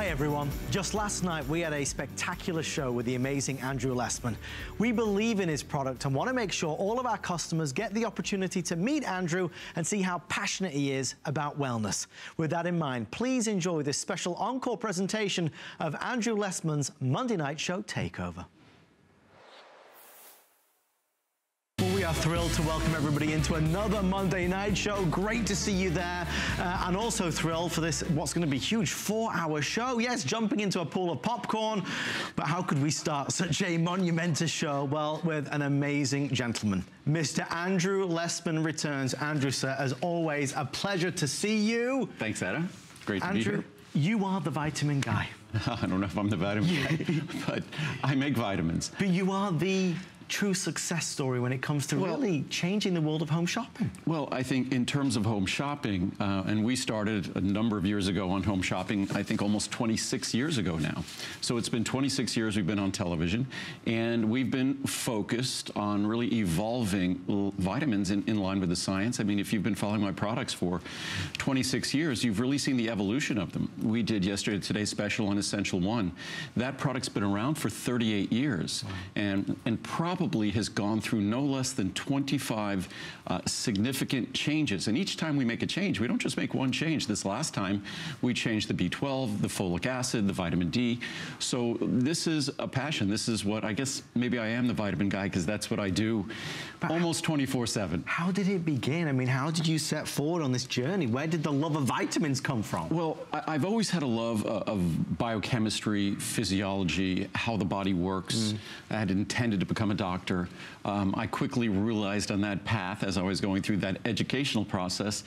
Hi everyone. Just last night we had a spectacular show with the amazing Andrew Lessman. We believe in his product and want to make sure all of our customers get the opportunity to meet Andrew and see how passionate he is about wellness. With that in mind, please enjoy this special encore presentation of Andrew Lessman's Monday Night Show Takeover. We are thrilled to welcome everybody into another Monday night show. Great to see you there. Uh, and also thrilled for this, what's going to be huge four-hour show. Yes, jumping into a pool of popcorn. But how could we start such a monumentous show? Well, with an amazing gentleman. Mr. Andrew Lessman returns. Andrew, sir, as always, a pleasure to see you. Thanks, Adam. Great Andrew, to be here. You are the vitamin guy. I don't know if I'm the vitamin guy, but I make vitamins. But you are the true success story when it comes to well, really changing the world of home shopping? Well, I think in terms of home shopping, uh, and we started a number of years ago on home shopping, I think almost 26 years ago now. So it's been 26 years we've been on television, and we've been focused on really evolving vitamins in, in line with the science. I mean, if you've been following my products for 26 years, you've really seen the evolution of them. We did yesterday, today's special on Essential One. That product's been around for 38 years, wow. and, and probably probably has gone through no less than 25 uh, significant changes. And each time we make a change, we don't just make one change. This last time, we changed the B12, the folic acid, the vitamin D. So this is a passion. This is what, I guess, maybe I am the vitamin guy because that's what I do but almost 24-7. How did it begin? I mean, how did you set forward on this journey? Where did the love of vitamins come from? Well, I, have always had a love uh, of biochemistry, physiology, how the body works. Mm. I had intended to become a doctor doctor. Um, I quickly realized on that path as I was going through that educational process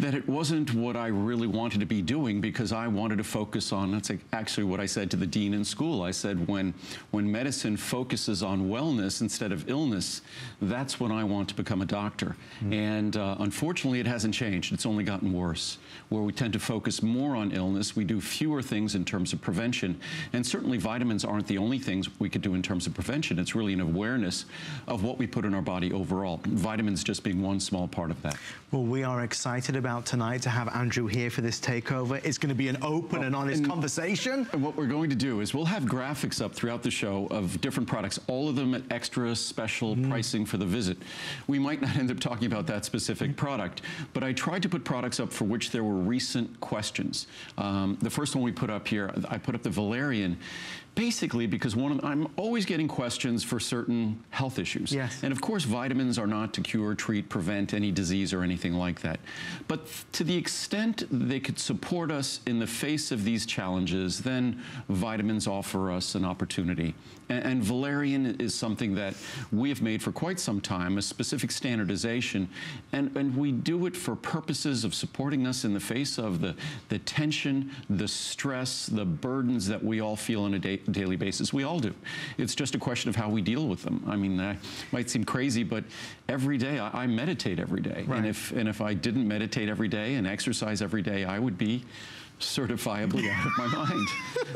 that it wasn't what I really wanted to be doing because I wanted to focus on, that's actually what I said to the dean in school. I said, when, when medicine focuses on wellness instead of illness, that's when I want to become a doctor. Mm. And uh, unfortunately, it hasn't changed. It's only gotten worse. Where we tend to focus more on illness, we do fewer things in terms of prevention. And certainly vitamins aren't the only things we could do in terms of prevention. It's really an awareness of what we put in our body overall. Vitamins just being one small part of that. Well, we are excited about tonight to have Andrew here for this takeover. It's going to be an open well, and honest and, conversation. And what we're going to do is we'll have graphics up throughout the show of different products, all of them at extra special mm. pricing for the visit. We might not end up talking about that specific mm. product, but I tried to put products up for which there were recent questions. Um, the first one we put up here, I put up the Valerian, basically because one of I'm always getting questions for certain health issues. Yes. And of course, vitamins are not to cure, treat, prevent any disease or anything like that. But to the extent they could support us in the face of these challenges, then vitamins offer us an opportunity. And, and valerian is something that we have made for quite some time, a specific standardization. And, and we do it for purposes of supporting us in the face of the, the tension, the stress, the burdens that we all feel on a day, daily basis. We all do. It's just a question of how we deal with them. I mean, that might seem crazy, but every day I, I meditate every day. Right. And, if, and if I didn't meditate every day and exercise every day, I would be certifiably out of my mind.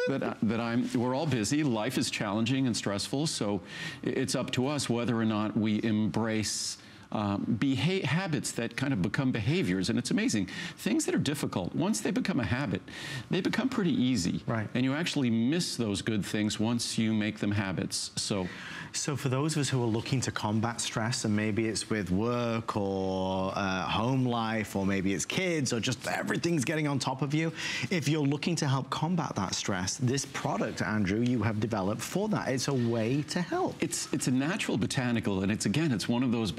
that, that I'm, we're all busy, life is challenging and stressful, so it's up to us whether or not we embrace um, habits that kind of become behaviors. And it's amazing. Things that are difficult, once they become a habit, they become pretty easy. Right. And you actually miss those good things once you make them habits. So so for those of us who are looking to combat stress, and maybe it's with work or uh, home life, or maybe it's kids, or just everything's getting on top of you, if you're looking to help combat that stress, this product, Andrew, you have developed for that. It's a way to help. It's, it's a natural botanical, and it's, again, it's one of those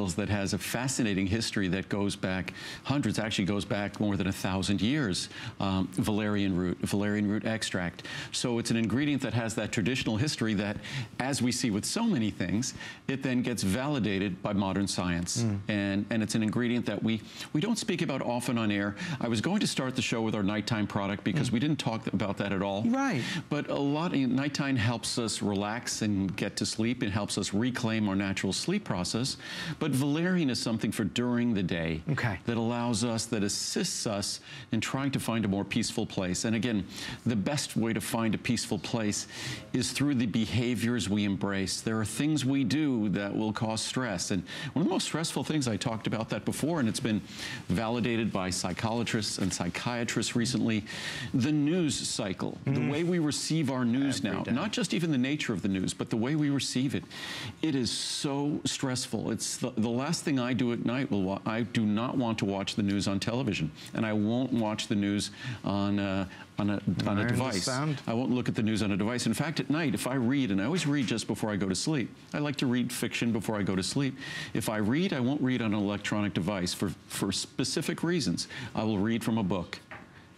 botanicals that has a fascinating history that goes back hundreds, actually goes back more than a thousand years. Um, valerian root, valerian root extract. So it's an ingredient that has that traditional history that, as we see with with so many things, it then gets validated by modern science. Mm. And, and it's an ingredient that we, we don't speak about often on air. I was going to start the show with our nighttime product because mm. we didn't talk about that at all. Right. But a lot, nighttime helps us relax and get to sleep. It helps us reclaim our natural sleep process. But But valerian is something for during the day Okay. that allows us, that assists us in trying to find a more peaceful place. And again, the best way to find a peaceful place is through the behaviors we embrace. There are things we do that will cause stress. And one of the most stressful things, I talked about that before, and it's been validated by psychologists and psychiatrists recently, the news cycle, the mm. way we receive our news now, day. not just even the nature of the news, but the way we receive it. It is so stressful. It's the, the last thing I do at night. Will wa- I do not want to watch the news on television, and I won't watch the news on uh, on a on a device. I won't look at the news on a device. In fact, at night, if I read, and I always read just before I go to sleep, I like to read fiction before I go to sleep. If I read, I won't read on an electronic device for, for specific reasons. I will read from a book.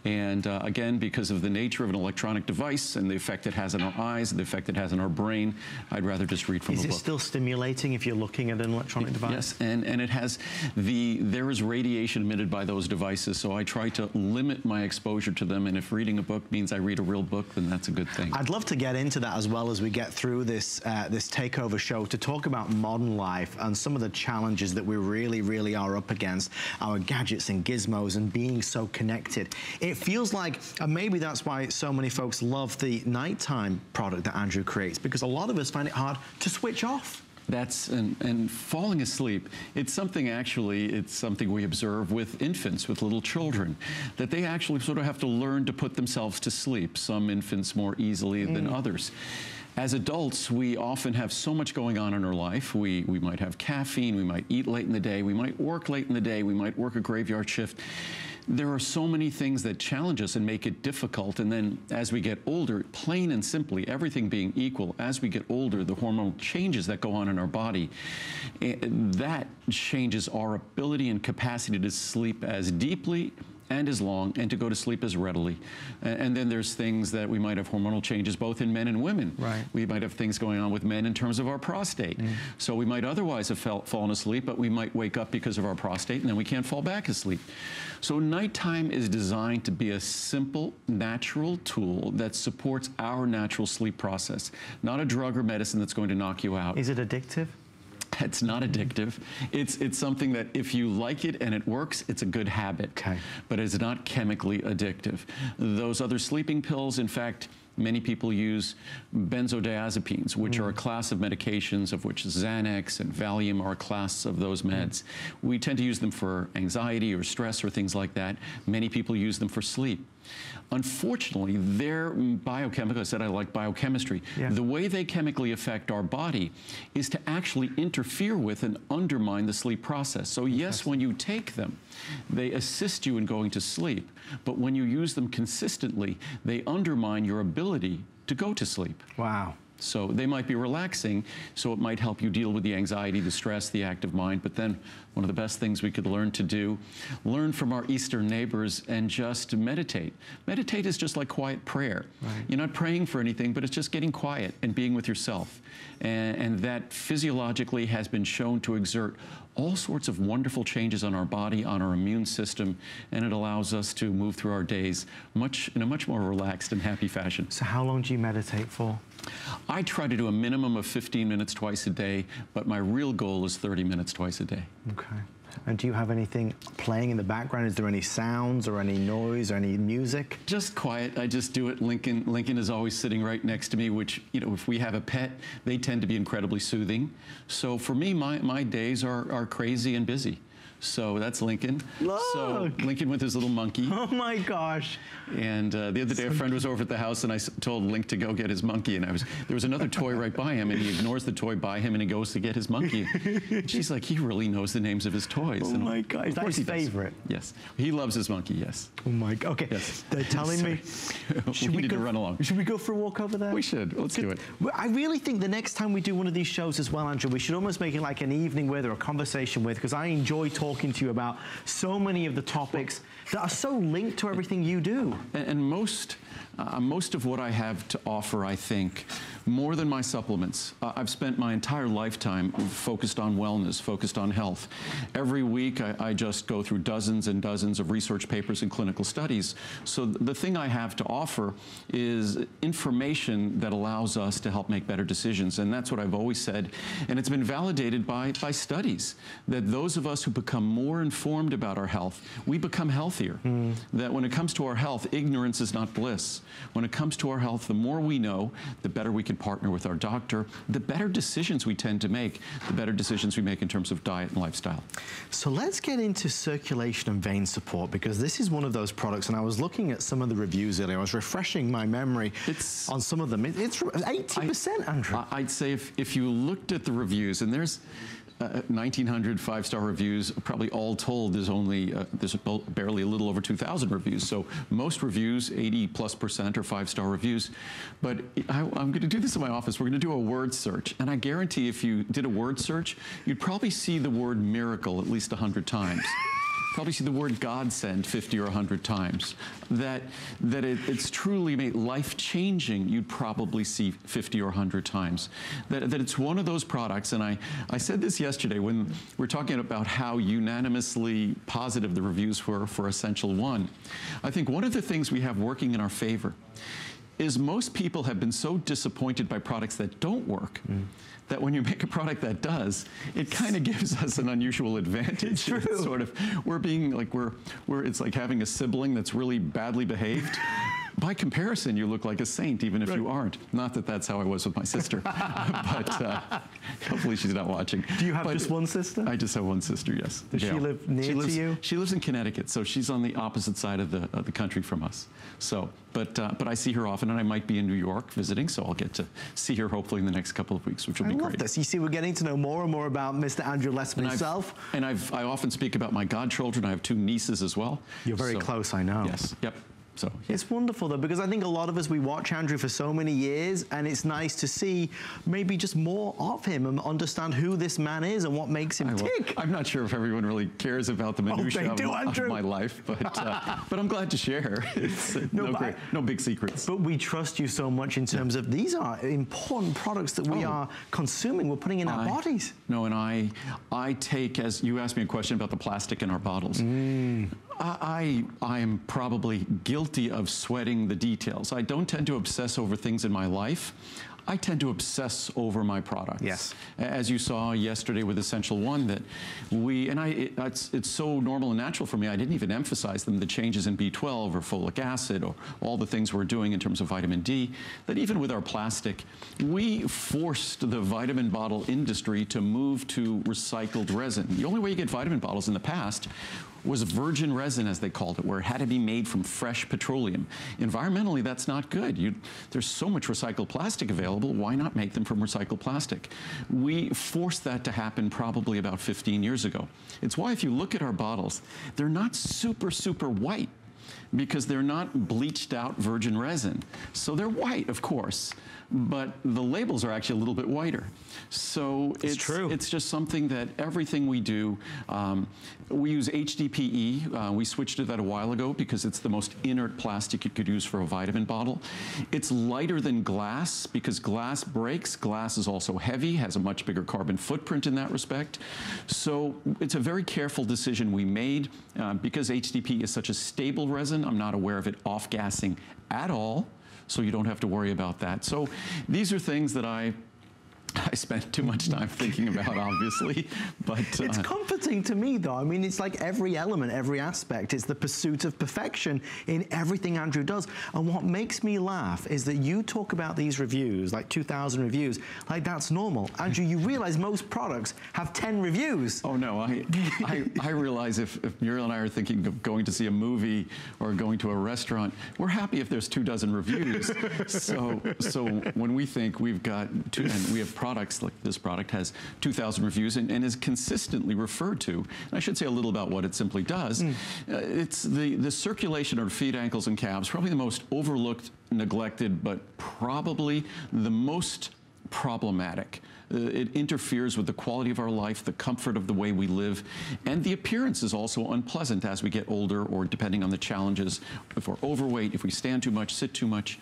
And uh, again, because of the nature of an electronic device and the effect it has on our eyes, the effect it has on our brain, I'd rather just read from a book. Is it still stimulating if you're looking at an electronic device? Yes, and, and it has the, there is radiation emitted by those devices, so I try to limit my exposure to them, and if reading a book means I read a real book, then that's a good thing. I'd love to get into that as well as we get through this uh, this takeover show to talk about modern life and some of the challenges that we really, really are up against. Our gadgets and gizmos and being so connected. It feels like, and maybe that's why so many folks love the nighttime product that Andrew creates because a lot of us find it hard to switch off. That's and, and falling asleep. It's something actually. It's something we observe with infants, with little children, that they actually sort of have to learn to put themselves to sleep. Some infants more easily than mm. others. As adults, we often have so much going on in our life. We we might have caffeine. We might eat late in the day. We might work late in the day. We might work a graveyard shift. There are so many things that challenge us and make it difficult. And then as we get older, plain and simply, everything being equal, as we get older, the hormonal changes that go on in our body, eh, that changes our ability and capacity to sleep as deeply and as long and to go to sleep as readily. And then there's things that we might have hormonal changes both in men and women. Right. We might have things going on with men in terms of our prostate. Mm. So we might otherwise have felt, fallen asleep, but we might wake up because of our prostate and then we can't fall back asleep. So nighttime is designed to be a simple, natural tool that supports our natural sleep process, not a drug or medicine that's going to knock you out. Is it addictive? It's not addictive. It's it's something that if you like it and it works, it's a good habit. Okay. But it's not chemically addictive. Those other sleeping pills, in fact, many people use benzodiazepines, which are a mm. class of medications of which Xanax and Valium are a class of those mm. meds. We tend to use them for anxiety or stress or things like that. Many people use them for sleep. Unfortunately, their biochemical, I said I like biochemistry, Yeah. the way they chemically affect our body is to actually interfere with and undermine the sleep process. So, yes, when you take them, they assist you in going to sleep, but when you use them consistently, they undermine your ability to go to sleep. Wow. So they might be relaxing, so it might help you deal with the anxiety, the stress, the active mind. But then one of the best things we could learn to do, learn from our Eastern neighbors and just meditate. Meditate is just like quiet prayer. You're not praying for anything, but it's just getting quiet and being with yourself. And, and that physiologically has been shown to exert all sorts of wonderful changes on our body, on our immune system, and it allows us to move through our days much in a much more relaxed and happy fashion. So how long do you meditate for? I try to do a minimum of 15 minutes twice a day, but my real goal is 30 minutes twice a day. Okay. And do you have anything playing in the background? Is there any sounds or any noise or any music? Just quiet. I just do it. Lincoln Lincoln is always sitting right next to me, which, you know, if we have a pet, they tend to be incredibly soothing. So for me, my, my days are, are crazy and busy. So that's Lincoln. So Look. Lincoln with his little monkey. Oh my gosh. And uh, the other day, a friend was over at the house, and I s- told Link to go get his monkey. And I was there was another toy right by him, and he ignores the toy by him, and he goes to get his monkey. And she's like, he really knows the names of his toys. Oh And my is of that course his he does. favorite? Yes, he loves his monkey. Yes, Oh my god. Okay. Yes. They're telling me. we need to run along. Should we go for a walk over there? We should. Let's do it. I really think the next time we do one of these shows as well, Andrew, we should almost make it like an evening with or a conversation with, because I enjoy talking talking to you about so many of the topics that are so linked to everything you do. And, and most, uh, most of what I have to offer, I think, more than my supplements. Uh, I've spent my entire lifetime focused on wellness, focused on health. Every week, I, I just go through dozens and dozens of research papers and clinical studies. So the thing I have to offer is information that allows us to help make better decisions. And that's what I've always said. And it's been validated by, by studies that those of us who become more informed about our health, we become healthier. Mm. That when it comes to our health, ignorance is not bliss. When it comes to our health, the more we know, the better we can can partner with our doctor, the better decisions we tend to make, the better decisions we make in terms of diet and lifestyle. So let's get into circulation and vein support because this is one of those products and I was looking at some of the reviews earlier. I was refreshing my memory it's, on some of them. it's 80%, Andrew. I'd say if, if you looked at the reviews and there's uh, 1,900 five-star reviews. Probably all told, there's only uh, there's barely a little over 2,000 reviews. So most reviews, 80 plus percent, are five-star reviews. But I, am going to do this in my office. We're going to do a word search, and I guarantee if you did a word search, you'd probably see the word miracle at least 100 times probably see the word godsend 50 or 100 times. That, that it, it's truly made life-changing, you'd probably see 50 or 100 times. That, that it's one of those products, and I, I said this yesterday when we're talking about how unanimously positive the reviews were for Essential One. I think one of the things we have working in our favor is most people have been so disappointed by products that don't work mm. That when you make a product that does, it kind of gives us an unusual advantage. It's true. It's sort of we're being like we're we're it's like having a sibling that's really badly behaved by comparison, you look like a saint, even if right. you aren't. Not that that's how I was with my sister, but uh, hopefully she's not watching. Do you have but just one sister? I just have one sister, yes. Does Gail. she live near she lives, to you? She lives in Connecticut, so she's on the opposite side of the, of the country from us. So, but, uh, but I see her often, and I might be in New York visiting, so I'll get to see her hopefully in the next couple of weeks, which will I be love. This. You see, we're getting to know more and more about Mr. Andrew Lessman and himself. I've, and I've, I often speak about my godchildren. I have two nieces as well. You're very so, close, I know. Yes, yep. So it's wonderful though because I think a lot of us we watch Andrew for so many years, and it's nice to see maybe just more of him and understand who this man is and what makes him tick. I'm not sure if everyone really cares about the minutiae oh, do, of, of, my life, but uh, but I'm glad to share. It's, uh, no, no, great, no, big secrets. But we trust you so much in terms of these are important products that we oh. are consuming. We're putting in our bodies. No, and I I take as you asked me a question about the plastic in our bottles. Mm. I, I am probably guilty of sweating the details. I don't tend to obsess over things in my life. I tend to obsess over my products. Yes. As you saw yesterday with Essential One, that we, and I, it, it's, it's so normal and natural for me, I didn't even emphasize them, the changes in B12 or folic acid or all the things we're doing in terms of vitamin D, that even with our plastic, we forced the vitamin bottle industry to move to recycled resin. The only way you get vitamin bottles in the past was virgin resin, as they called it, where it had to be made from fresh petroleum. Environmentally, that's not good. You, there's so much recycled plastic available, why not make them from recycled plastic? We forced that to happen probably about 15 years ago. It's why if you look at our bottles, they're not super, super white because they're not bleached out virgin resin. So they're white, of course, but the labels are actually a little bit whiter. So it's, it's true. It's just something that everything we do, um, we use HDPE. Uh, we switched to that a while ago because it's the most inert plastic you could use for a vitamin bottle. It's lighter than glass because glass breaks. Glass is also heavy, has a much bigger carbon footprint in that respect. So it's a very careful decision we made uh, because HDPE is such a stable resin. I'm not aware of it off-gassing at all so you don't have to worry about that. So these are things that I I spent too much time thinking about, obviously, but uh, it's comforting to me, though. I mean, it's like every element, every aspect. It's the pursuit of perfection in everything Andrew does. And what makes me laugh is that you talk about these reviews, like 2,000 reviews, like that's normal. Andrew, you realize most products have 10 reviews. Oh no, I I, I realize if, if Muriel and I are thinking of going to see a movie or going to a restaurant, we're happy if there's two dozen reviews. so so when we think we've got two, and we have products, like this product has 2,000 reviews and, and, is consistently referred to. And I should say a little about what it simply does. Mm. Uh, it's the, the circulation of feet, ankles, and calves, probably the most overlooked, neglected, but probably the most problematic Uh, it interferes with the quality of our life, the comfort of the way we live, and the appearance is also unpleasant as we get older or depending on the challenges. If we're overweight, if we stand too much, sit too much.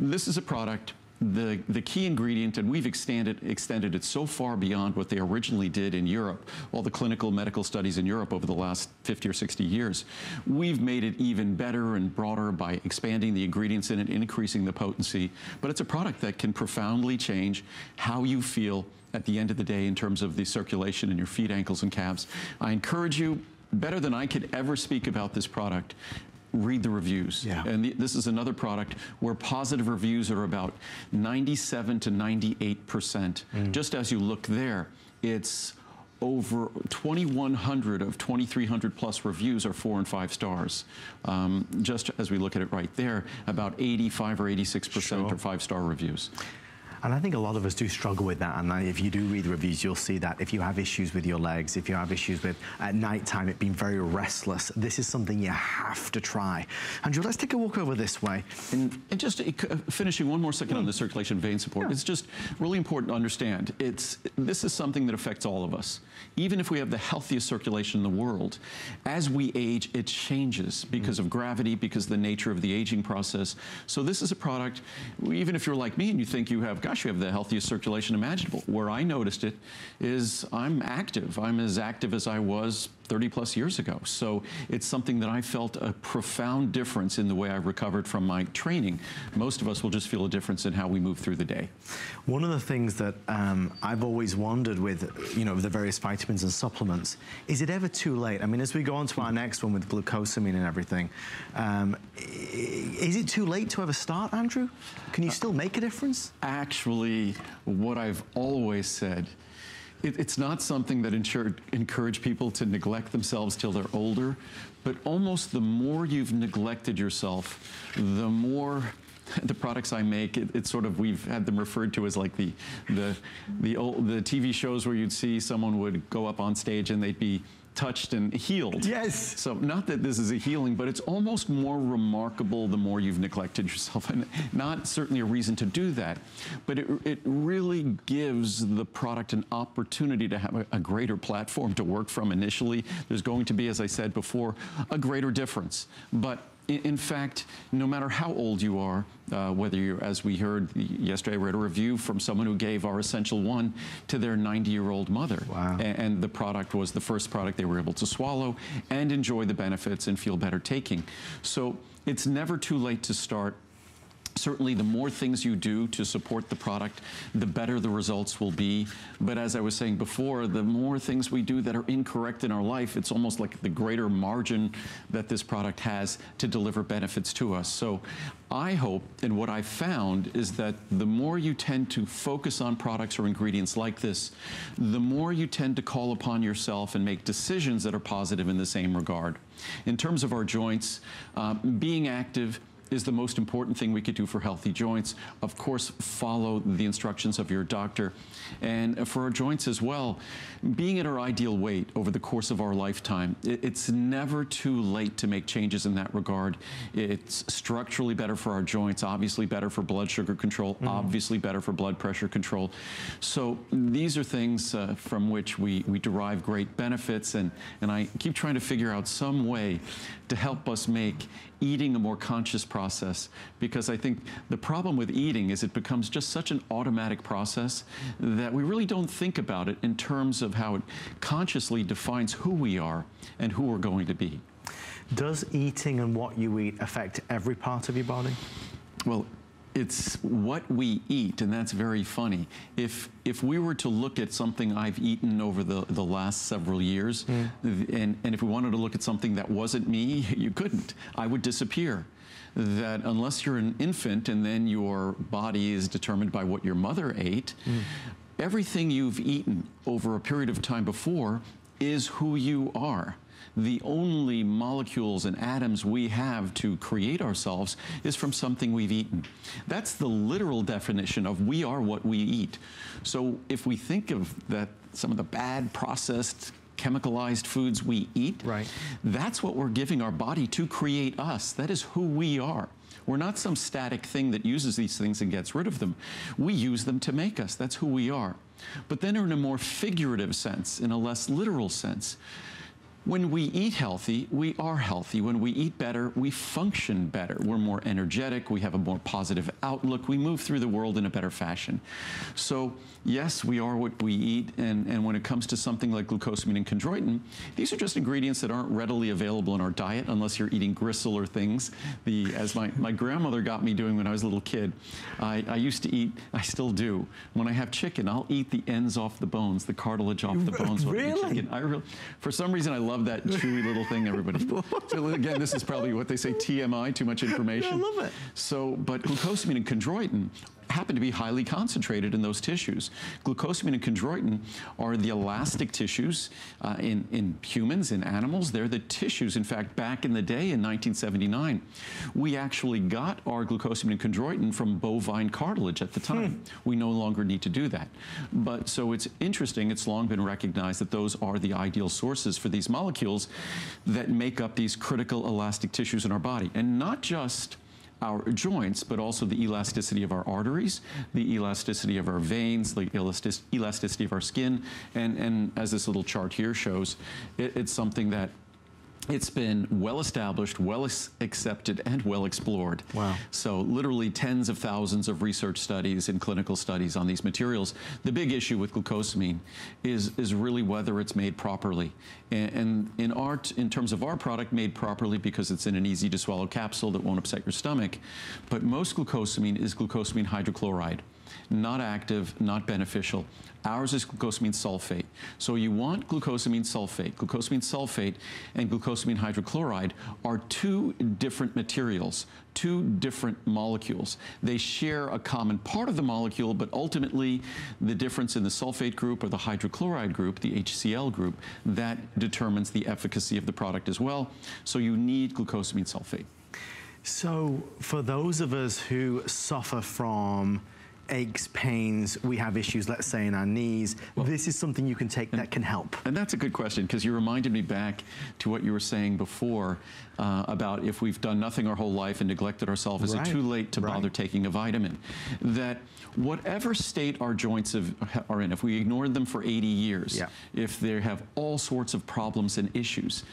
This is a product the, the key ingredient, and we've extended, extended it so far beyond what they originally did in Europe, all the clinical medical studies in Europe over the last 50 or 60 years. We've made it even better and broader by expanding the ingredients in it, increasing the potency. But it's a product that can profoundly change how you feel at the end of the day in terms of the circulation in your feet, ankles, and calves. I encourage you, better than I could ever speak about this product, read the reviews. Yeah. And th this is another product where positive reviews are about 97 to 98 percent. Mm. Just as you look there, it's over 2,100 of 2,300 plus reviews are four and five stars. Um, just as we look at it right there, about 85 or 86 percent sure. are five star reviews. And I think a lot of us do struggle with that. And if you do read the reviews, you'll see that if you have issues with your legs, if you have issues with at night time, it being very restless, this is something you have to try. Andrew, let's take a walk over this way. And, and just uh, finishing one more second mm. on the hmm. circulation vein support, yeah. it's just really important to understand. It's This is something that affects all of us. Even if we have the healthiest circulation in the world, as we age, it changes because mm. of gravity, because of the nature of the aging process. So this is a product, even if you're like me and you think you have, gosh, we have the healthiest circulation imaginable. Where I noticed it is I'm active. I'm as active as I was 30 plus years ago. So it's something that I felt a profound difference in the way I recovered from my training. Most of us will just feel a difference in how we move through the day. One of the things that um, I've always wondered with, you know, the various vitamins and supplements, is it ever too late? I mean, as we go on to our next one with glucosamine and everything, um, is it too late to ever start, Andrew? Can you still make a difference? Actually, what I've always said it, it's not something that ensure, encourage people to neglect themselves till they're older, but almost the more you've neglected yourself, the more the products I make, it, it's sort of we've had them referred to as like the the the old the TV shows where you'd see someone would go up on stage and they'd be touched and healed. Yes. So not that this is a healing, but it's almost more remarkable the more you've neglected yourself. And not certainly a reason to do that, but it, it really gives the product an opportunity to have a, a greater platform to work from initially. There's going to be, as I said before, a greater difference. But in fact, no matter how old you are, uh, whether you're, as we heard yesterday, I read a review from someone who gave our Essential One to their 90-year-old mother. Wow. And, and, the product was the first product they were able to swallow and enjoy the benefits and feel better taking. So it's never too late to start Certainly, the more things you do to support the product, the better the results will be. But as I was saying before, the more things we do that are incorrect in our life, it's almost like the greater margin that this product has to deliver benefits to us. So I hope, and what I've found, is that the more you tend to focus on products or ingredients like this, the more you tend to call upon yourself and make decisions that are positive in the same regard. In terms of our joints, uh, being active, is the most important thing we could do for healthy joints. Of course, follow the instructions of your doctor. And for our joints as well, being at our ideal weight over the course of our lifetime, it's never too late to make changes in that regard. It's structurally better for our joints, obviously better for blood sugar control, mm. obviously better for blood pressure control. So these are things uh, from which we, we derive great benefits. And, and I keep trying to figure out some way to help us make eating a more conscious process because I think the problem with eating is it becomes just such an automatic process that we really don't think about it in terms of how it consciously defines who we are and who we're going to be. Does eating and what you eat affect every part of your body? Well, it's what we eat, and that's very funny. If if we were to look at something I've eaten over the, the last several years, mm. and, and if we wanted to look at something that wasn't me, you couldn't. I would disappear. That unless you're an infant and then your body is determined by what your mother ate, mm. Everything you've eaten over a period of time before is who you are the only molecules and atoms we have to create ourselves is from something we've eaten. That's the literal definition of we are what we eat. So if we think of that some of the bad processed chemicalized foods we eat, right. that's what we're giving our body to create us. That is who we are. We're not some static thing that uses these things and gets rid of them. We use them to make us. That's who we are. But then in a more figurative sense, in a less literal sense, when we eat healthy, we are healthy. When we eat better, we function better. We're more energetic, we have a more positive outlook, we move through the world in a better fashion. So, yes, we are what we eat, and, and when it comes to something like glucosamine and chondroitin, these are just ingredients that aren't readily available in our diet unless you're eating gristle or things. The, as my, my grandmother got me doing when I was a little kid, I, I used to eat, I still do, when I have chicken, I'll eat the ends off the bones, the cartilage off the bones. I Really? chicken. I really, for some reason, I love that chewy little thing, everybody. so again, this is probably what they say TMI, too much information. Yeah, I love it. So, but glucosamine and chondroitin happen to be highly concentrated in those tissues. Glucosamine and chondroitin are the elastic tissues uh, in, in humans, in animals. They're the tissues. In fact, back in the day in 1979, we actually got our glucosamine and chondroitin from bovine cartilage at the time. We no longer need to do that. But so it's interesting, it's long been recognized that those are the ideal sources for these molecules that make up these critical elastic tissues in our body. And not just our joints, but also the elasticity of our arteries, the elasticity of our veins, the elastic, elasticity of our skin, and, and as this little chart here shows, it, it's something that it's been well established, well accepted, and well explored. Wow. So, literally tens of thousands of research studies and clinical studies on these materials. The big issue with glucosamine is, is really whether it's made properly. And, and in art, in terms of our product, made properly because it's in an easy to swallow capsule that won't upset your stomach. But most glucosamine is glucosamine hydrochloride not active, not beneficial. Ours is glucosamine sulfate. So you want glucosamine sulfate. Glucosamine sulfate and glucosamine hydrochloride are two different materials, two different molecules. They share a common part of the molecule, but ultimately the difference in the sulfate group or the hydrochloride group, the HCl group, that determines the efficacy of the product as well. So you need glucosamine sulfate. So, for those of us who suffer from aches, pains, we have issues, let's say, in our knees, this is something you can take that can help. And that's a good question because you reminded me back to what you were saying before uh, about if we've done nothing our whole life and neglected ourselves, is Right. it too late to Right. bother taking a vitamin? That whatever state our joints have, are in, if we ignored them for 80 years, Yeah. if they have all sorts of problems and issues,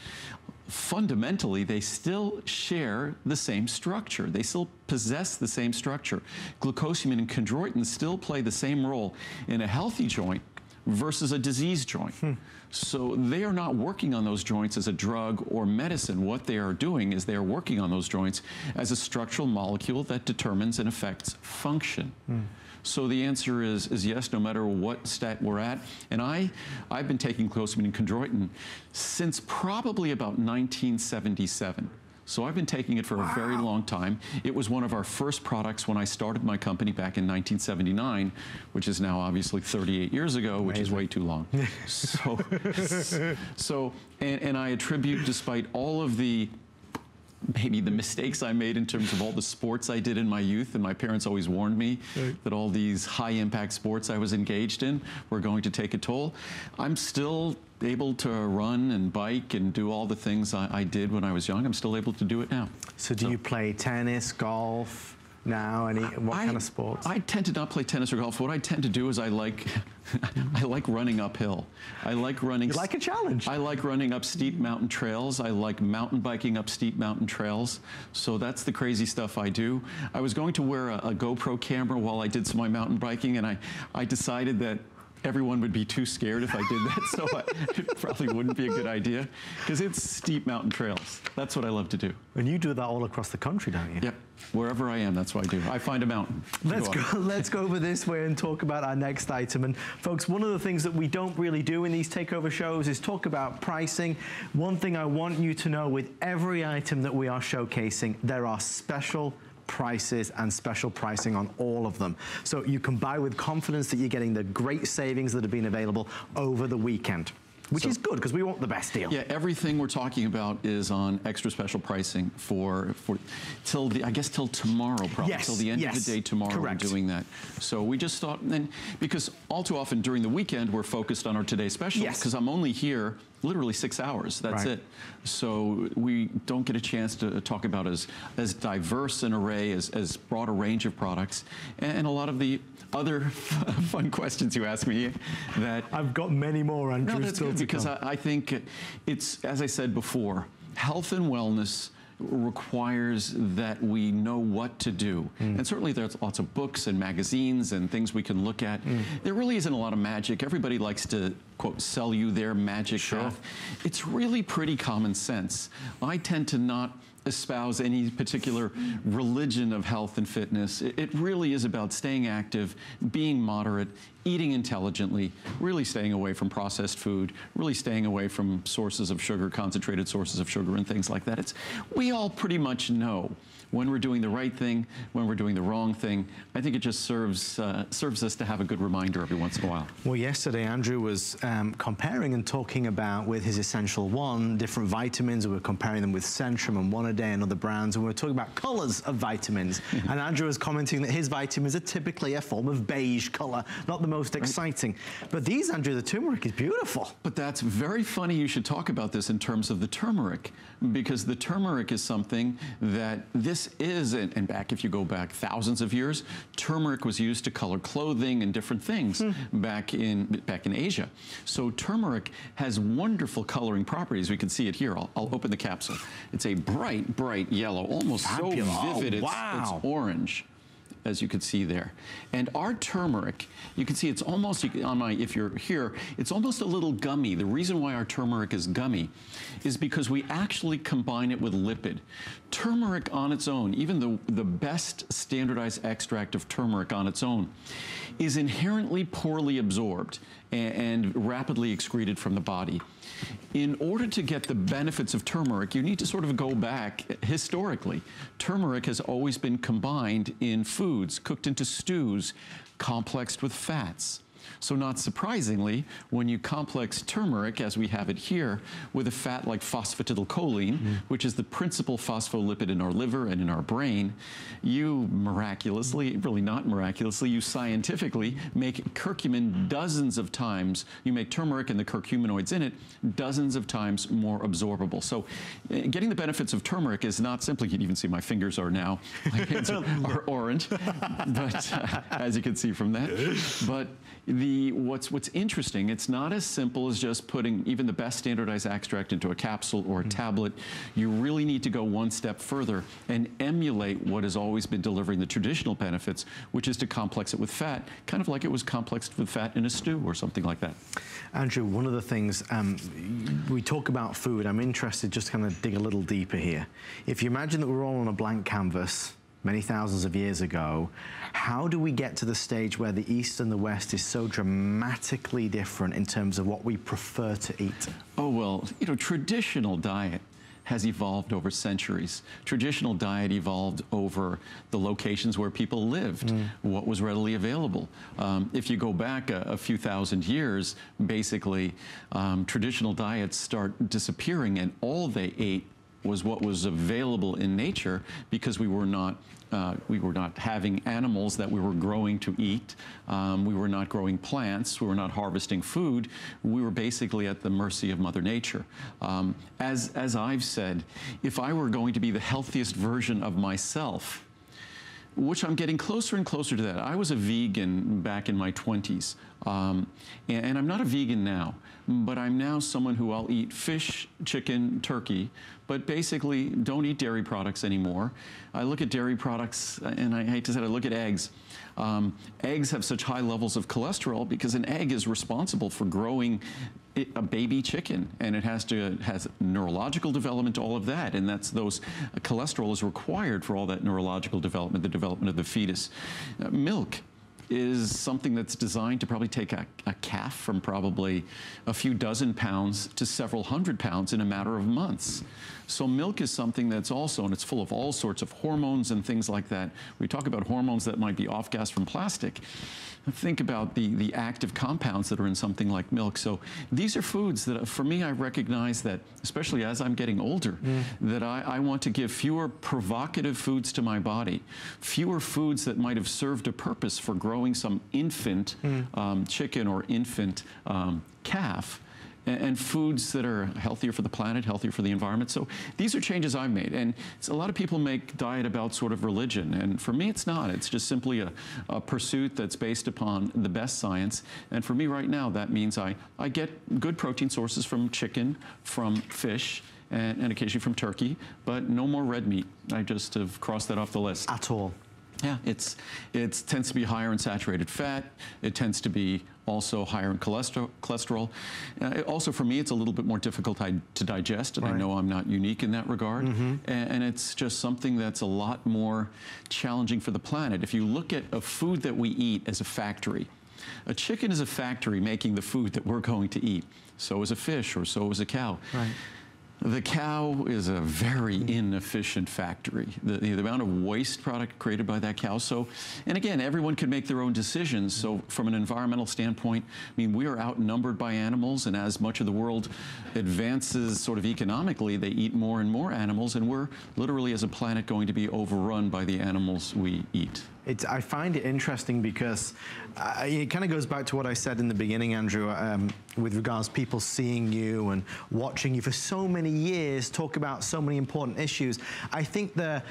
fundamentally they still share the same structure. They still possess the same structure. Glucosamine and chondroitin still play the same role in a healthy joint versus a diseased joint. Hmm. So they are not working on those joints as a drug or medicine. What they are doing is they are working on those joints as a structural molecule that determines and affects function. Hmm. So the answer is, is yes, no matter what stat we're at. And I, I've been taking glucosamine and chondroitin since probably about 1977. So I've been taking it for a very long time. It was one of our first products when I started my company back in 1979, which is now obviously 38 years ago, which is way too long. so, so and, and I attribute, despite all of the maybe the mistakes I made in terms of all the sports I did in my youth, and my parents always warned me that all these high impact sports I was engaged in were going to take a toll. I'm still able to run and bike and do all the things I, I did when I was young. I'm still able to do it now. So, do you play tennis, golf now? Any what I- kind of sports? I tend to not play tennis or golf. What I tend to do is I like, I like running uphill. I like running. You like a challenge. I like running up steep mountain trails. I like mountain biking up steep mountain trails. So that's the crazy stuff I do. I was going to wear a, a GoPro camera while I did some of my mountain biking, and I, I decided that everyone would be too scared if I did that, so I, it probably wouldn't be a good idea because it's steep mountain trails. That's what I love to do. and you do that all across the country, don't you? Yep, wherever I am, that's what I do. I find a mountain. Let's up. go, let's go over this way and talk about our next item. And folks, one of the things that we don't really do in these takeover shows is talk about pricing. One thing I want you to know with every item that we are showcasing, there are special prices and special pricing on all of them. So you can buy with confidence that you're getting the great savings that have been available over the weekend. Which So- is good because we want the best deal. Yeah, everything we're talking about is on extra special pricing for for till the I guess till tomorrow probably Yes, till the end yes, of the day tomorrow correct. we're doing that. So we just thought and because all too often during the weekend we're focused on our today special Yes. because I'm only here literally six hours. That's Right. it. So we don't get a chance to talk about as as diverse an array, as, as broad a range of products, and a lot of the other fun questions you ask me that I've got many more, Andrew. no, that's still good because. I, I think it's, as I said before, health and wellness requires that we know what to do. Mm. And certainly there's lots of books and magazines and things we can look at. Mm. There really isn't a lot of magic. Everybody likes to, quote, sell you their magic path. It's really pretty common sense. I tend to not espouse any particular religion of health and fitness. It, it really is about staying active, being moderate, eating intelligently, really staying away from processed food, really staying away from sources of sugar, concentrated sources of sugar and things like that. It's we all pretty much know when we're doing the right thing, when we're doing the wrong thing. I think it just serves uh, serves us to have a good reminder every once in a while. Well, yesterday Andrew was um, comparing and talking about with his Essential One different vitamins. We were comparing them with Centrum and One a Day and other brands, and we were talking about colours of vitamins. and Andrew was commenting that his vitamins are typically a form of beige colour, not the most exciting. But these, Andrew, the turmeric is beautiful. But that's very funny you should talk about this in terms of the turmeric, because the turmeric is something that this is, and, and back if you go back thousands of years, turmeric was used to color clothing and different things hmm. back in back in Asia. So turmeric has wonderful coloring properties. We can see it here. I'll, I'll open the capsule. It's a bright, bright yellow, almost Fabulous. so Oh, vivid. it's, it's orange as you can see there. And our turmeric, you can see it's almost, on my, if you're here, it's almost a little gummy. The reason why our turmeric is gummy is because we actually combine it with lipid. Turmeric on its own, even the, the best standardized extract of turmeric on its own, is inherently poorly absorbed and, and rapidly excreted from the body. In order to get the benefits of turmeric, you need to sort of go back historically. Turmeric has always been combined in foods, cooked into stews, complexed with fats. So not surprisingly, when you complex turmeric, as we have it here, with a fat like phosphatidylcholine, which is the principal phospholipid in our liver and in our brain, you miraculously, really not miraculously, you scientifically make curcumin dozens of times, you make turmeric and the curcuminoids in it dozens of times more absorbable. So uh, getting the benefits of turmeric is not simply, you can even see my fingers are now, my hands are, are orange, but uh, as you can see from that. But the what's what's interesting, it's not as simple as just putting even the best standardized extract into a capsule or a tablet. You really need to go one step further and emulate what has always been delivering the traditional benefits, which is to complex it with fat, kind of like it was complexed with fat in a stew or something like that. Andrew, one of the things um, we talk about food, I'm interested just to kind of dig a little deeper here. If you imagine that we're all on a blank canvas many thousands of years ago, how do we get to the stage where the East and the West is so dramatically different in terms of what we prefer to eat? Oh, well, you know, traditional diet has evolved over centuries. Traditional diet evolved over the locations where people lived, what was readily available. Um, if you go back a, a few thousand years, basically, um, traditional diets start disappearing, and all they ate was what was available in nature because we were not uh, we were not having animals that we were growing to eat. Um, we were not growing plants. We were not harvesting food. We were basically at the mercy of Mother Nature. Um, as as I've said, if I were going to be the healthiest version of myself, which I'm getting closer and closer to that. I was a vegan back in my 20s, um, and, and I'm not a vegan now, but I'm now someone who I'll eat fish, chicken, turkey, but basically don't eat dairy products anymore. I look at dairy products, and I hate to say it, I look at eggs. Um, eggs have such high levels of cholesterol because an egg is responsible for growing a baby chicken, and it has to has neurological development, all of that, and that's those cholesterol is required for all that neurological development, the development of the fetus. Uh, milk is something that's designed to probably take a, a calf from probably a few dozen pounds to several hundred pounds in a matter of months. So milk is something that's also, and it's full of all sorts of hormones and things like that. We talk about hormones that might be off gas from plastic. Think about the, the active compounds that are in something like milk. So these are foods that, for me, I recognize that, especially as I'm getting older, that I, I want to give fewer provocative foods to my body, fewer foods that might have served a purpose for growing some infant um, chicken or infant um, calf and, and, foods that are healthier for the planet, healthier for the environment. So these are changes I've made. And a lot of people make diet about sort of religion. And for me, it's not. It's just simply a, a, pursuit that's based upon the best science. And for me right now, that means I, I get good protein sources from chicken, from fish, and, and occasionally from turkey, but no more red meat. I just have crossed that off the list. At all. Yeah, it's it tends to be higher in saturated fat. It tends to be also higher in cholesterol. cholesterol. Uh, also, for me, it's a little bit more difficult to digest, and right. I know I'm not unique in that regard. Mm -hmm. and, and, it's just something that's a lot more challenging for the planet. If you look at a food that we eat as a factory, a chicken is a factory making the food that we're going to eat. So is a fish, or so is a cow. Right. The cow is a very inefficient factory. The, the, amount of waste product created by that cow. So, and again, everyone can make their own decisions. So from an environmental standpoint, I mean, we are outnumbered by animals, and as much of the world advances sort of economically, they eat more and more animals, and we're literally as a planet going to be overrun by the animals we eat. It's, I find it interesting because uh, it kind of goes back to what I said in the beginning, Andrew, um, with regards to people seeing you and watching you for so many years talk about so many important issues. I think the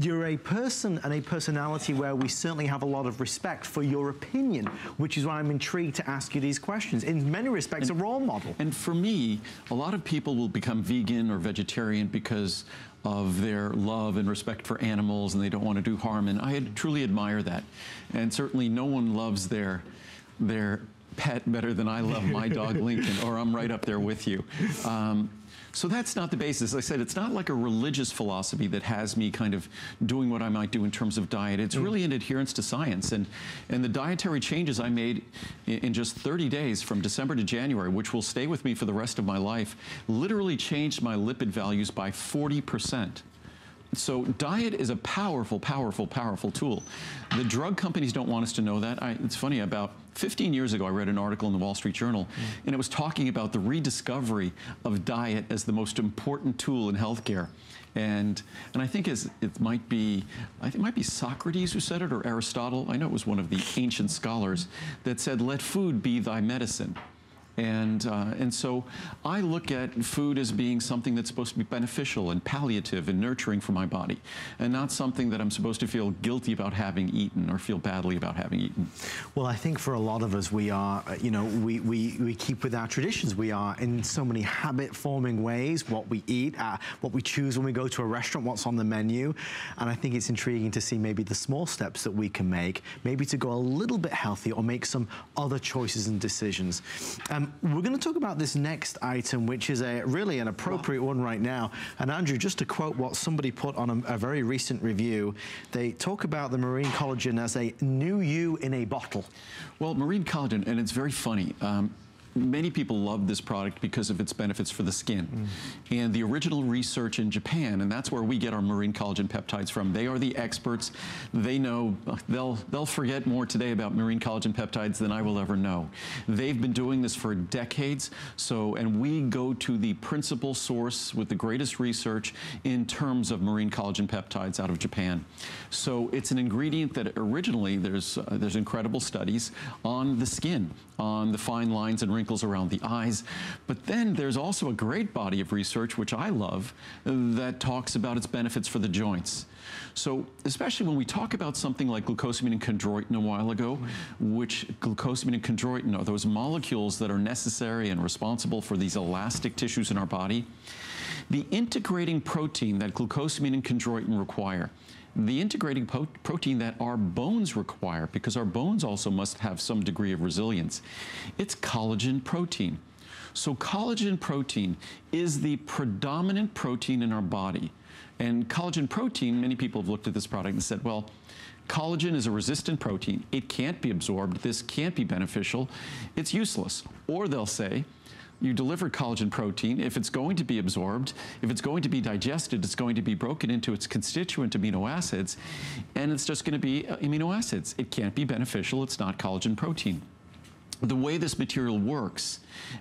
you're a person and a personality where we certainly have a lot of respect for your opinion, which is why I'm intrigued to ask you these questions. In many respects, and, a role model. And for me, a lot of people will become vegan or vegetarian because of their love and respect for animals and they don't want to do harm. And I truly admire that. And certainly no one loves their, their pet better than I love my dog Lincoln, or I'm right up there with you. Um, so that's not the basis. I said it's not like a religious philosophy that has me kind of doing what I might do in terms of diet. It's mm. really an adherence to science. And, and the dietary changes I made in, in just 30 days from December to January, which will stay with me for the rest of my life, literally changed my lipid values by 40 percent. So diet is a powerful, powerful, powerful tool. The drug companies don't want us to know that. I, it's funny, about 15 years ago, I read an article in the Wall Street Journal, mm. and it was talking about the rediscovery of diet as the most important tool in healthcare. And, and I think as it might be, I think it might be Socrates who said it, or Aristotle. I know it was one of the ancient scholars that said, let food be thy medicine. And, uh, and so I look at food as being something that's supposed to be beneficial and palliative and nurturing for my body, and not something that I'm supposed to feel guilty about having eaten or feel badly about having eaten. Well, I think for a lot of us, we are, uh, you know, we, we, we keep with our traditions. We are in so many habit-forming ways, what we eat, uh, what we choose when we go to a restaurant, what's on the menu. And I think it's intriguing to see maybe the small steps that we can make, maybe to go a little bit healthier or make some other choices and decisions. Um, we're going to talk about this next item, which is a really an appropriate one right now. And Andrew, just to quote what somebody put on a, a very recent review, they talk about the marine collagen as a new you in a bottle. Well, marine collagen, and it's very funny. Um, many people love this product because of its benefits for the skin. Mm. And the original research in Japan, and that's where we get our marine collagen peptides from. They are the experts. They know, they'll, they'll forget more today about marine collagen peptides than I will ever know. They've been doing this for decades. So, and we go to the principal source with the greatest research in terms of marine collagen peptides out of Japan. So it's an ingredient that originally there's, uh, there's incredible studies on the skin, on the fine lines and wrinkles wrinkles around the eyes. But then there's also a great body of research, which I love, that talks about its benefits for the joints. So especially when we talk about something like glucosamine and chondroitin a while ago, which glucosamine and chondroitin are those molecules that are necessary and responsible for these elastic tissues in our body, the integrating protein that glucosamine and chondroitin require the integrating protein that our bones require, because our bones also must have some degree of resilience. It's collagen protein. So collagen protein is the predominant protein in our body. And collagen protein, many people have looked at this product and said, well, collagen is a resistant protein. It can't be absorbed. This can't be beneficial. It's useless. Or they'll say, you deliver collagen protein. If it's going to be absorbed, if it's going to be digested, it's going to be broken into its constituent amino acids, and it's just going to be uh, amino acids. It can't be beneficial. It's not collagen protein. The way this material works,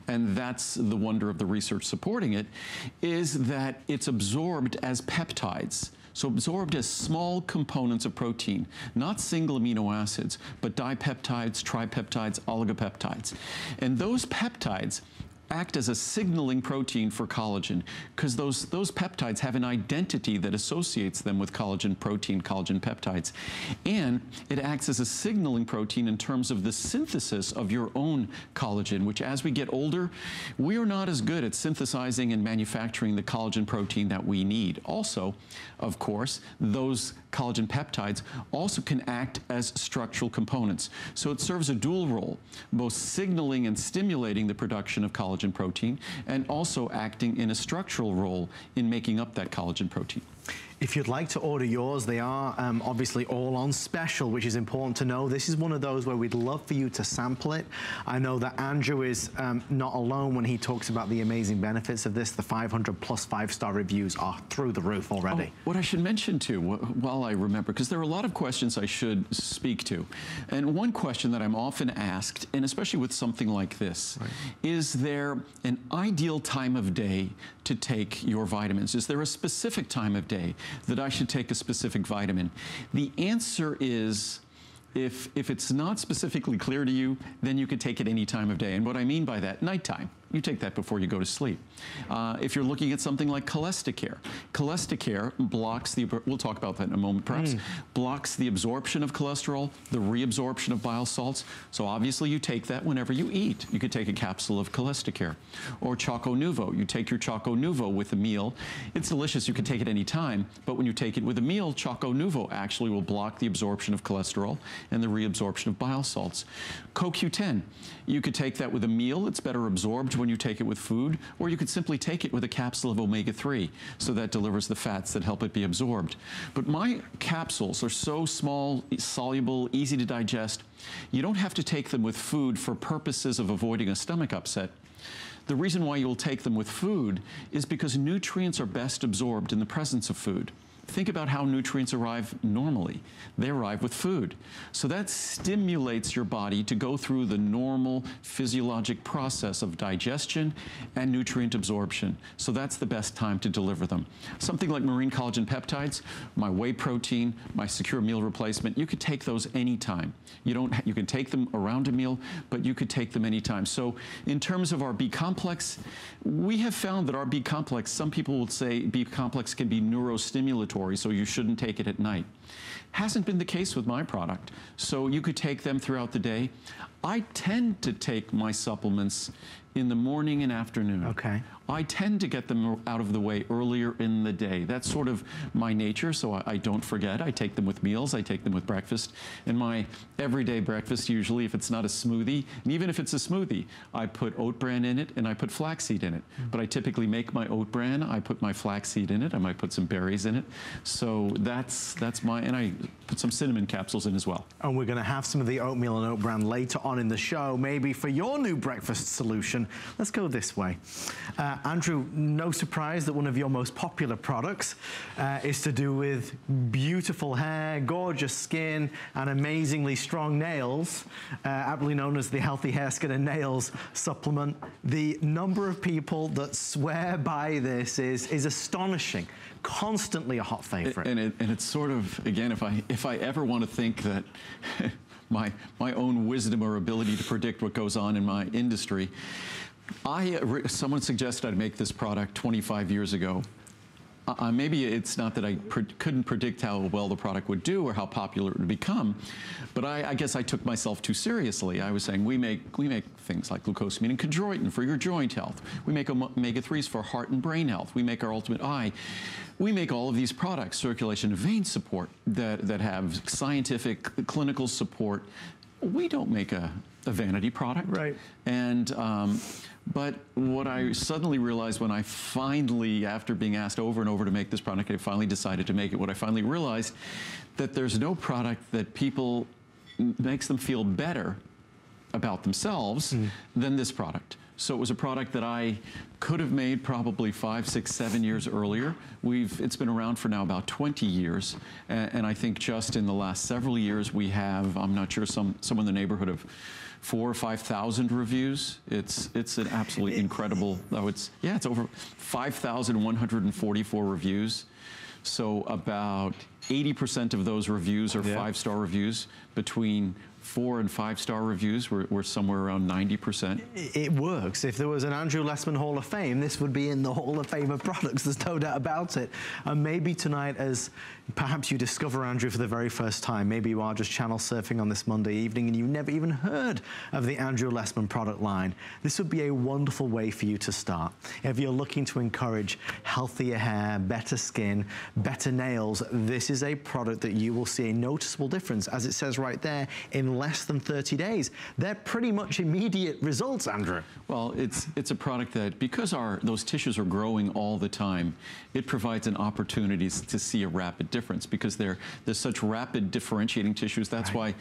and that's the wonder of the research supporting it, is that it's absorbed as peptides. So absorbed as small components of protein, not single amino acids, but dipeptides, tripeptides, oligopeptides. And those peptides act as a signaling protein for collagen because those, those peptides have an identity that associates them with collagen protein, collagen peptides. And it acts as a signaling protein in terms of the synthesis of your own collagen, which as we get older, we are not as good at synthesizing and manufacturing the collagen protein that we need. Also, of course, those collagen peptides also can act as structural components. So it serves a dual role, both signaling and stimulating the production of collagen protein and also acting in a structural role in making up that collagen protein. If you'd like to order yours, they are um, obviously all on special, which is important to know. This is one of those where we'd love for you to sample it. I know that Andrew is um, not alone when he talks about the amazing benefits of this. The 500 plus five-star reviews are through the roof already. Oh, what I should mention too, while I remember, because there are a lot of questions I should speak to. And one question that I'm often asked, and especially with something like this, right. is there an ideal time of day to take your vitamins? Is there a specific time of day? that I should take a specific vitamin? The answer is if, if it's not specifically clear to you, then you could take it any time of day. And what I mean by that, nighttime. You take that before you go to sleep. Uh, if you're looking at something like Cholesterol, Cholesterol blocks the, we'll talk about that in a moment perhaps, mm. blocks the absorption of cholesterol, the reabsorption of bile salts. So obviously you take that whenever you eat. You could take a capsule of Cholesterol. Or Choco Nuvo, you take your Choco Nuvo with a meal. It's delicious, you can take it any time, but when you take it with a meal, Choco Nuvo actually will block the absorption of cholesterol and the reabsorption of bile salts. CoQ10, you could take that with a meal, it's better absorbed when you take it with food, or you could simply take it with a capsule of omega-3, so that delivers the fats that help it be absorbed. But my capsules are so small, soluble, easy to digest, you don't have to take them with food for purposes of avoiding a stomach upset. The reason why you'll take them with food is because nutrients are best absorbed in the presence of food. Think about how nutrients arrive normally. They arrive with food. So that stimulates your body to go through the normal physiologic process of digestion and nutrient absorption. So that's the best time to deliver them. Something like marine collagen peptides, my whey protein, my secure meal replacement, you could take those anytime. You don't you can take them around a meal, but you could take them anytime. So in terms of our B complex, we have found that our B complex, some people would say B complex can be neurostimulatory so you shouldn't take it at night. Hasn't been the case with my product. So you could take them throughout the day. I tend to take my supplements in the morning and afternoon. Okay. I tend to get them out of the way earlier in the day. That's sort of my nature, so I, I, don't forget. I take them with meals, I take them with breakfast. And my everyday breakfast, usually, if it's not a smoothie, and even if it's a smoothie, I put oat bran in it and I put flaxseed in it. Mm. But I typically make my oat bran, I put my flaxseed in it, I might put some berries in it. So that's, that's my, and I put some cinnamon capsules in as well. And we're going to have some of the oatmeal and oat bran later on in the show, maybe for your new breakfast solution. Let's go this way. Uh, uh, Andrew, no surprise that one of your most popular products uh, is to do with beautiful hair, gorgeous skin, and amazingly strong nails, uh, aptly known as the Healthy Hair, Skin and Nails supplement. The number of people that swear by this is, is astonishing. Constantly a hot favorite. And, it, and it's sort of, again, if I, if I ever want to think that my, my own wisdom or ability to predict what goes on in my industry, I, someone suggested I'd make this product 25 years ago. Uh, uh, maybe it's not that I pre couldn't predict how well the product would do or how popular it would become, but I, I, guess I took myself too seriously. I was saying we make we make things like glucosamine and chondroitin for your joint health. We make omega-3s for heart and brain health. We make our ultimate eye. We make all of these products, circulation and vein support, that, that have scientific, clinical support. We don't make a, a vanity product. Right. And um, but what I suddenly realized when I finally, after being asked over and over to make this product, I finally decided to make it. What I finally realized that there's no product that people makes them feel better about themselves mm. than this product. So it was a product that I could have made probably five, six, seven years earlier. We've it's been around for now about 20 years, and, and I think just in the last several years we have I'm not sure some some in the neighborhood of four or five thousand reviews. It's it's an absolutely incredible. Oh, it's yeah, it's over 5,144 reviews. So about 80% of those reviews are yeah. five-star reviews between four and five star reviews. We're, we're somewhere around 90%. It works. If there was an Andrew Lessman Hall of Fame, this would be in the Hall of Fame of products. There's no doubt about it. And maybe tonight, as perhaps you discover Andrew for the very first time, maybe you are just channel surfing on this Monday evening and you've never even heard of the Andrew Lessman product line, this would be a wonderful way for you to start. If you're looking to encourage healthier hair, better skin, better nails, this is a product that you will see a noticeable difference, as it says right there, in less than 30 days. They're pretty much immediate results, Andrew. Well, it's, it's a product that, because our, those tissues are growing all the time, it provides an opportunity to see a rapid difference because they're, such rapid differentiating tissues. That's right. why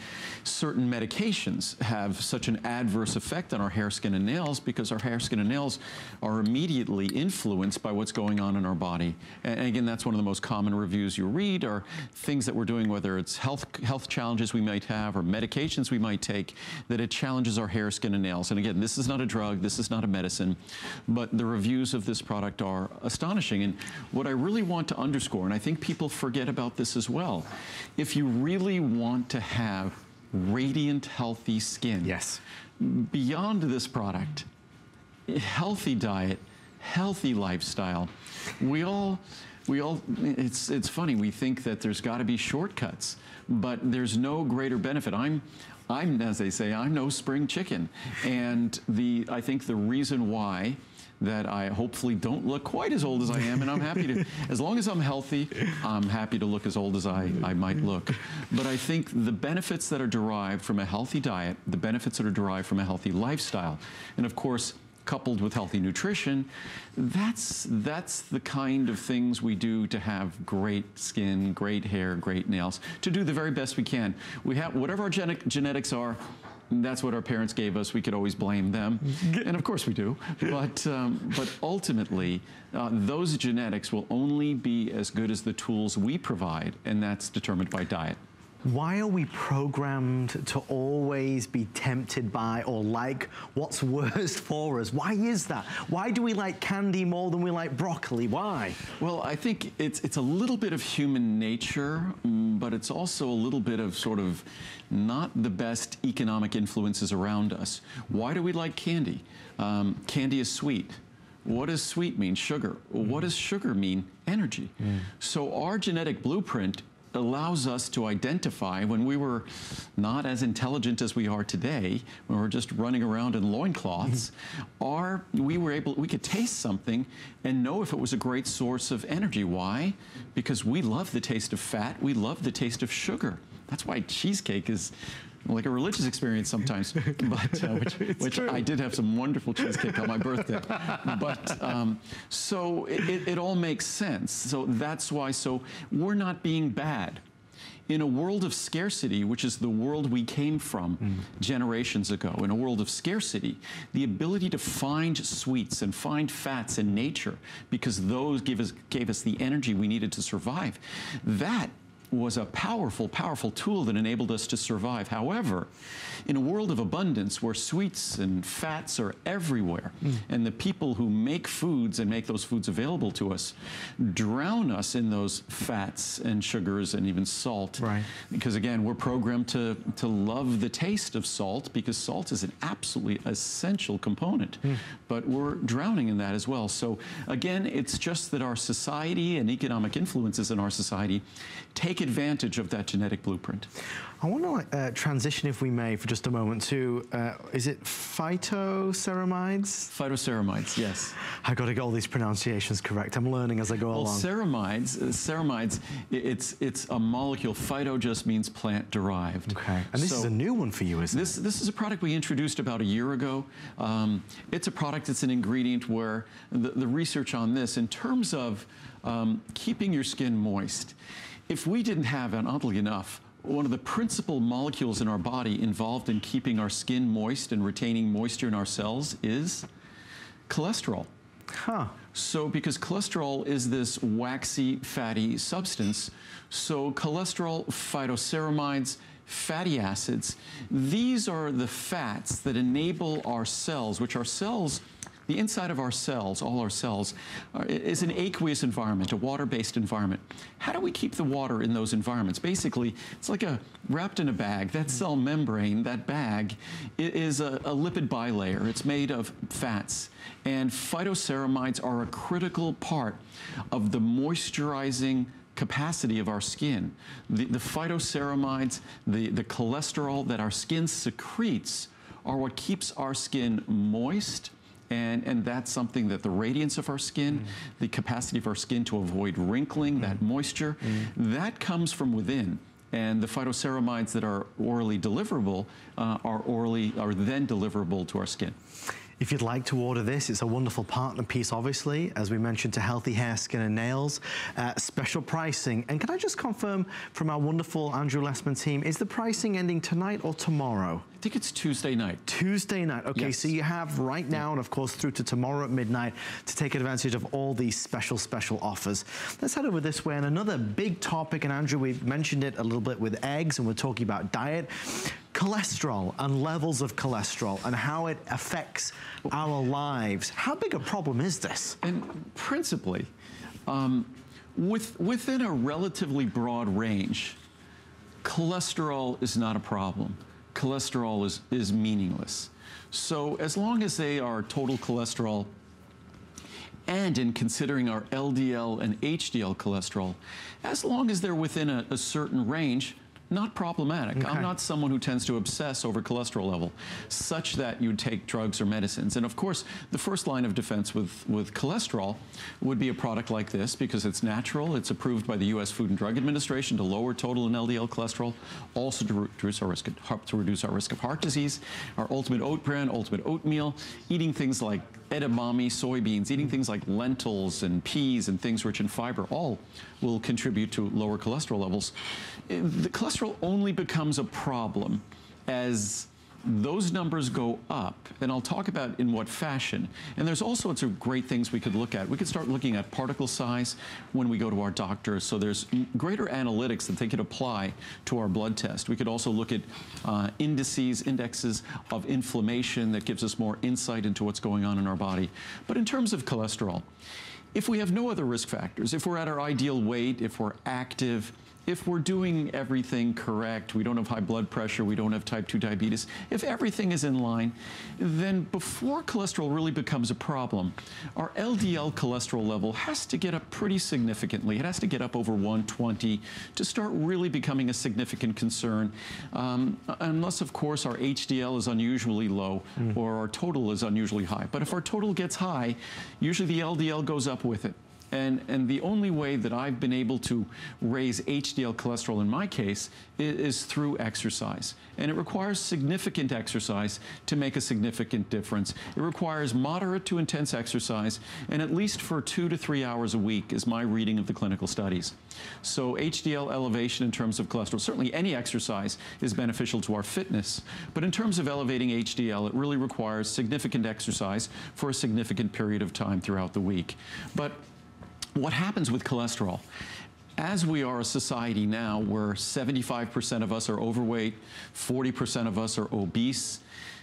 certain medications have such an adverse effect on our hair, skin, and nails because our hair, skin, and nails are immediately influenced by what's going on in our body. And again, that's one of the most common reviews you read are things that we're doing, whether it's health, health challenges we might have or medications we might take, that it challenges our hair, skin, and nails. And again, this is not a drug, this is not a medicine, but the reviews of this product are astonishing. And what I really want to underscore, and I think people forget about this as well, if you really want to have radiant, healthy skin, yes. beyond this product, healthy diet, healthy lifestyle, we all we all it's it's funny we think that there's got to be shortcuts but there's no greater benefit. I'm i'm as they say i'm no spring chicken. And the i think the reason why that I hopefully don't look quite as old as I am, and I'm happy to, as long as I'm healthy, I'm happy to look as old as I, I might look. But I think the benefits that are derived from a healthy diet, the benefits that are derived from a healthy lifestyle, and of course, coupled with healthy nutrition, that's, that's the kind of things we do to have great skin, great hair, great nails, to do the very best we can. We have, whatever our genetics are, that's what our parents gave us. We could always blame them, and of course we do. But um, but ultimately, uh, those genetics will only be as good as the tools we provide, and that's determined by diet. Why are we programmed to always be tempted by or like what's worst for us? Why is that? Why do we like candy more than we like broccoli? Why? Well, I think it's, it's a little bit of human nature, but it's also a little bit of sort of not the best economic influences around us. Why do we like candy? Um, candy is sweet. What does sweet mean? Sugar. Mm. What does sugar mean? Energy. Mm. So our genetic blueprint allows us to identify when we were not as intelligent as we are today, when we are just running around in loincloths, mm-hmm. our, we were able, we could taste something and know if it was a great source of energy. Why? Because we love the taste of fat, we love the taste of sugar. That's why cheesecake is like a religious experience sometimes, but uh, which, which I did have some wonderful cheesecake on my birthday. But um, so it, it all makes sense. So that's why. So we're not being bad in a world of scarcity, which is the world we came from mm. generations ago, in a world of scarcity, the ability to find sweets and find fats in nature, because those gave us, gave us the energy we needed to survive, that was a powerful, powerful tool that enabled us to survive. However, in a world of abundance where sweets and fats are everywhere, mm. and the people who make foods and make those foods available to us drown us in those fats and sugars and even salt. Right. Because again, we're programmed to, to love the taste of salt because salt is an absolutely essential component. Mm. But we're drowning in that as well. So again, it's just that our society and economic influences in our society take advantage of that genetic blueprint. I want to uh, transition, if we may, for just a moment to, uh, is it phytoceramides? Phytoceramides, yes. I got to get all these pronunciations correct. I'm learning as I go well, along. ceramides, uh, ceramides, it's, it's a molecule. Phyto just means plant derived. Okay. And this so is a new one for you, isn't this, it? This is a product we introduced about a year ago. Um, it's a product, it's an ingredient where the, the research on this, in terms of um, keeping your skin moist, if we didn't have, and oddly enough, one of the principal molecules in our body involved in keeping our skin moist and retaining moisture in our cells is cholesterol. Huh. So, because cholesterol is this waxy, fatty substance, so cholesterol, phytoceramides, fatty acids, these are the fats that enable our cells, which our cells the inside of our cells, all our cells, are, is an aqueous environment, a water-based environment. How do we keep the water in those environments? Basically, it's like a wrapped in a bag. That mm-hmm. cell membrane, that bag, is a, a lipid bilayer. It's made of fats. And phytoceramides are a critical part of the moisturizing capacity of our skin. The, the phytoceramides, the, the cholesterol that our skin secretes are what keeps our skin moist and, and that's something that the radiance of our skin, mm. the capacity of our skin to avoid wrinkling, mm. that moisture, mm. that comes from within. And the phytoceramides that are orally deliverable uh, are orally are then deliverable to our skin. If you'd like to order this, it's a wonderful partner piece, obviously, as we mentioned, to Healthy Hair, Skin and Nails. Uh, special pricing. And can I just confirm from our wonderful Andrew Lessman team, is the pricing ending tonight or tomorrow? I think it's Tuesday night. Tuesday night. Okay, yes. so you have right now and of course through to tomorrow at midnight to take advantage of all these special, special offers. Let's head over this way and another big topic, and Andrew, we've mentioned it a little bit with eggs and we're talking about diet cholesterol and levels of cholesterol and how it affects our lives. How big a problem is this? And principally, um, with, within a relatively broad range, cholesterol is not a problem. Cholesterol is, is meaningless. So as long as they are total cholesterol and in considering our LDL and HDL cholesterol, as long as they're within a, a certain range, not problematic. Okay. I'm not someone who tends to obsess over cholesterol level, such that you take drugs or medicines. And of course, the first line of defense with, with cholesterol would be a product like this because it's natural. It's approved by the U.S. Food and Drug Administration to lower total and LDL cholesterol, also to reduce our risk of, to reduce our risk of heart disease. Our Ultimate Oat Bran, Ultimate Oatmeal, eating things like edamame soybeans, eating things like lentils and peas and things rich in fiber, all will contribute to lower cholesterol levels. The cholesterol only becomes a problem as those numbers go up, and I'll talk about in what fashion. And there's all sorts of great things we could look at. We could start looking at particle size when we go to our doctor. So there's greater analytics that they could apply to our blood test. We could also look at uh, indices, indexes of inflammation that gives us more insight into what's going on in our body. But in terms of cholesterol, if we have no other risk factors, if we're at our ideal weight, if we're active, if we're doing everything correct, we don't have high blood pressure, we don't have type 2 diabetes, if everything is in line, then before cholesterol really becomes a problem, our LDL cholesterol level has to get up pretty significantly. It has to get up over 120 to start really becoming a significant concern, um, unless, of course, our HDL is unusually low mm. or our total is unusually high. But if our total gets high, usually the LDL goes up with it. And, and the only way that I've been able to raise HDL cholesterol in my case is, is, through exercise. And it requires significant exercise to make a significant difference. It requires moderate to intense exercise, and at least for two to three hours a week is my reading of the clinical studies. So HDL elevation in terms of cholesterol, certainly any exercise is beneficial to our fitness, but in terms of elevating HDL, it really requires significant exercise for a significant period of time throughout the week. But what happens with cholesterol? As we are a society now where 75% of us are overweight, 40% of us are obese,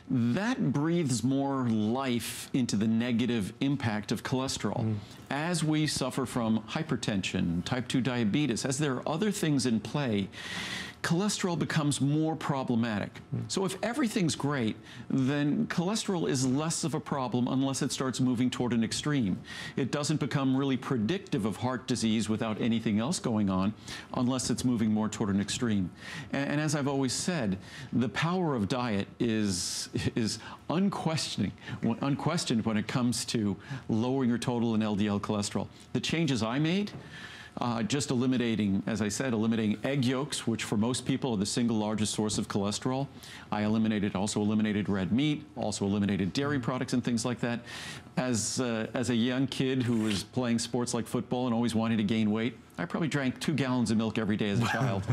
that breathes more life into the negative impact of cholesterol. Mm. As we suffer from hypertension, type 2 diabetes, as there are other things in play, cholesterol becomes more problematic. So if everything's great, then cholesterol is less of a problem unless it starts moving toward an extreme. It doesn't become really predictive of heart disease without anything else going on unless it's moving more toward an extreme. And, and as I've always said, the power of diet is, is unquestioning, unquestioned when it comes to lowering your total and LDL cholesterol. The changes I made uh, just eliminating, as I said, eliminating egg yolks, which for most people are the single largest source of cholesterol. I eliminated, also eliminated red meat, also eliminated dairy mm. products and things like that. As, uh, as a young kid who was playing sports like football and always wanting to gain weight, I probably drank two gallons of milk every day as a child.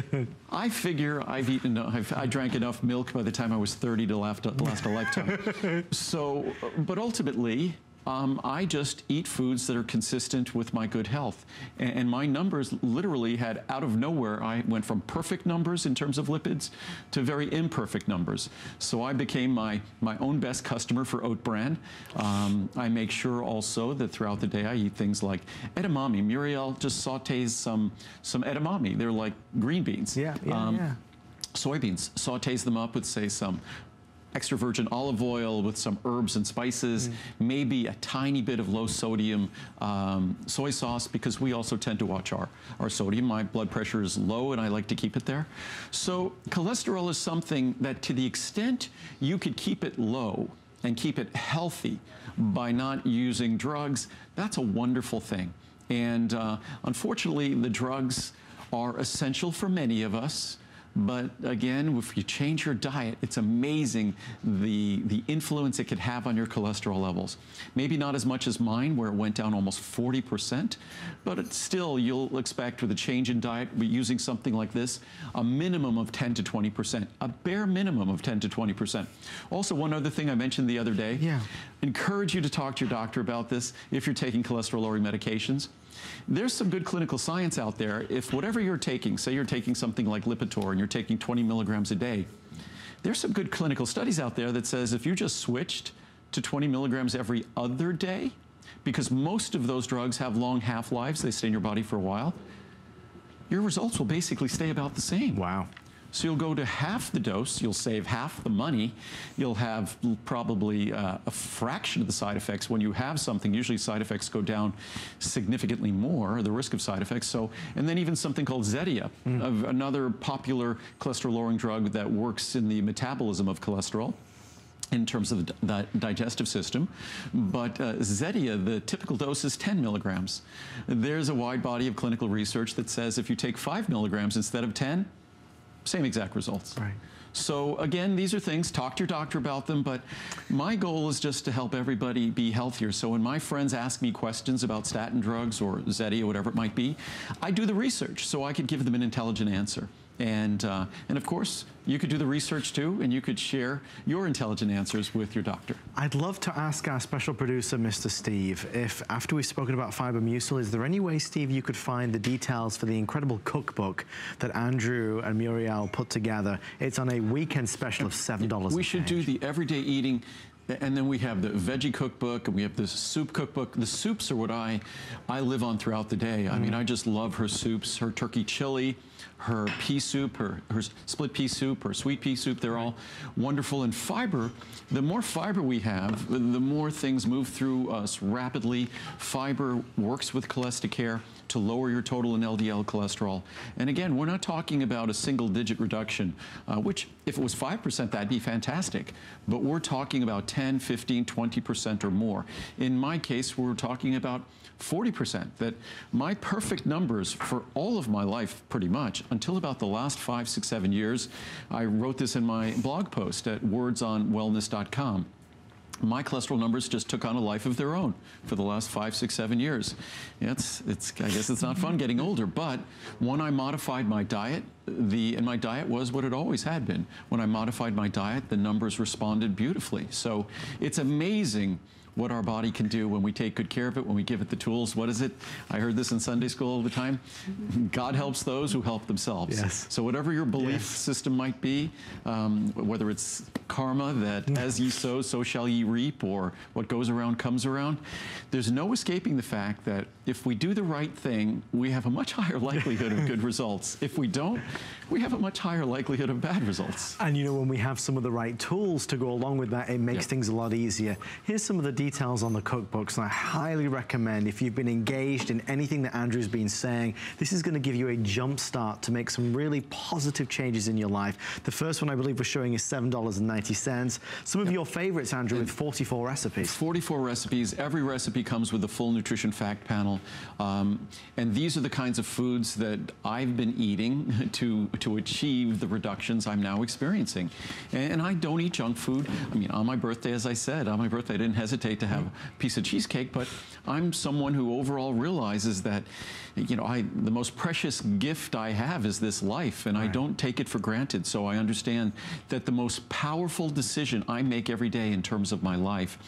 I figure I've eaten, I've, I drank enough milk by the time I was 30 to last a lifetime. so, but ultimately, um, I just eat foods that are consistent with my good health. And, and, my numbers literally had out of nowhere, I went from perfect numbers in terms of lipids to very imperfect numbers. So I became my, my own best customer for Oat Bran. Um, I make sure also that throughout the day I eat things like edamame. Muriel just sautés some, some edamame. They're like green beans. Yeah, yeah, um, yeah soybeans, sautés them up with, say, some extra virgin olive oil with some herbs and spices, mm. maybe a tiny bit of low sodium um, soy sauce because we also tend to watch our, our sodium. My blood pressure is low and I like to keep it there. So cholesterol is something that to the extent you could keep it low and keep it healthy by not using drugs, that's a wonderful thing. And uh, unfortunately, the drugs are essential for many of us. But again, if you change your diet, it's amazing the, the influence it could have on your cholesterol levels. Maybe not as much as mine, where it went down almost 40%, but still, you'll expect with a change in diet, using something like this, a minimum of 10 to 20%, a bare minimum of 10 to 20%. Also, one other thing I mentioned the other day, yeah. encourage you to talk to your doctor about this if you're taking cholesterol-lowering medications. There's some good clinical science out there. If whatever you're taking, say you're taking something like Lipitor and you're taking 20 milligrams a day, there's some good clinical studies out there that says if you just switched to 20 milligrams every other day, because most of those drugs have long half-lives, they stay in your body for a while, your results will basically stay about the same. Wow. So you'll go to half the dose, you'll save half the money, you'll have probably uh, a fraction of the side effects. When you have something, usually side effects go down significantly more, the risk of side effects. So, and then even something called Zetia, mm. another popular cholesterol-lowering drug that works in the metabolism of cholesterol in terms of the digestive system. But uh, Zetia, the typical dose is 10 milligrams. There's a wide body of clinical research that says if you take 5 milligrams instead of 10, same exact results. Right. So again, these are things, talk to your doctor about them, but my goal is just to help everybody be healthier. So when my friends ask me questions about statin drugs or Zetia, or whatever it might be, I do the research so I could give them an intelligent answer. And, uh, and of course, you could do the research too, and you could share your intelligent answers with your doctor. I'd love to ask our special producer, Mr. Steve, if after we've spoken about fiber mucil, is there any way, Steve, you could find the details for the incredible cookbook that Andrew and Muriel put together? It's on a weekend special of $7 We should do the everyday eating and then we have the veggie cookbook, and we have the soup cookbook. The soups are what I, I live on throughout the day. I mean, mm. I just love her soups, her turkey chili, her pea soup, her, her split pea soup, her sweet pea soup. They're all wonderful. And fiber, the more fiber we have, the more things move through us rapidly. Fiber works with Cholesterol to lower your total and LDL cholesterol. And again, we're not talking about a single digit reduction, uh, which if it was 5%, that'd be fantastic. But we're talking about 10, 15, 20% or more. In my case, we're talking about 40%, that my perfect numbers for all of my life, pretty much, until about the last five, six, seven years, I wrote this in my blog post at wordsonwellness.com my cholesterol numbers just took on a life of their own for the last five, six, seven years. It's, it's, I guess it's not fun getting older, but when I modified my diet, the, and my diet was what it always had been. When I modified my diet, the numbers responded beautifully. So it's amazing what our body can do when we take good care of it, when we give it the tools. What is it? I heard this in Sunday school all the time. God helps those who help themselves. Yes. So whatever your belief yes. system might be, um, whether it's karma, that as ye sow, so shall ye reap, or what goes around comes around, there's no escaping the fact that if we do the right thing, we have a much higher likelihood of good results. If we don't, we have a much higher likelihood of bad results. And you know, when we have some of the right tools to go along with that, it makes yep. things a lot easier. Here's some of the details on the cookbooks, and I highly recommend if you've been engaged in anything that Andrew's been saying, this is going to give you a jump start to make some really positive changes in your life. The first one I believe we're showing is $7.90. Some of yep. your favorites, Andrew, and with 44 recipes. 44 recipes. Every recipe comes with a full nutrition fact panel. Um, and these are the kinds of foods that I've been eating to to achieve the reductions I'm now experiencing. And, I don't eat junk food. I mean, on my birthday, as I said, on my birthday, I didn't hesitate to have mm-hmm. a piece of cheesecake, but I'm someone who overall realizes that, you know, I, the most precious gift I have is this life, and right. I don't take it for granted. So I understand that the most powerful decision I make every day in terms of my life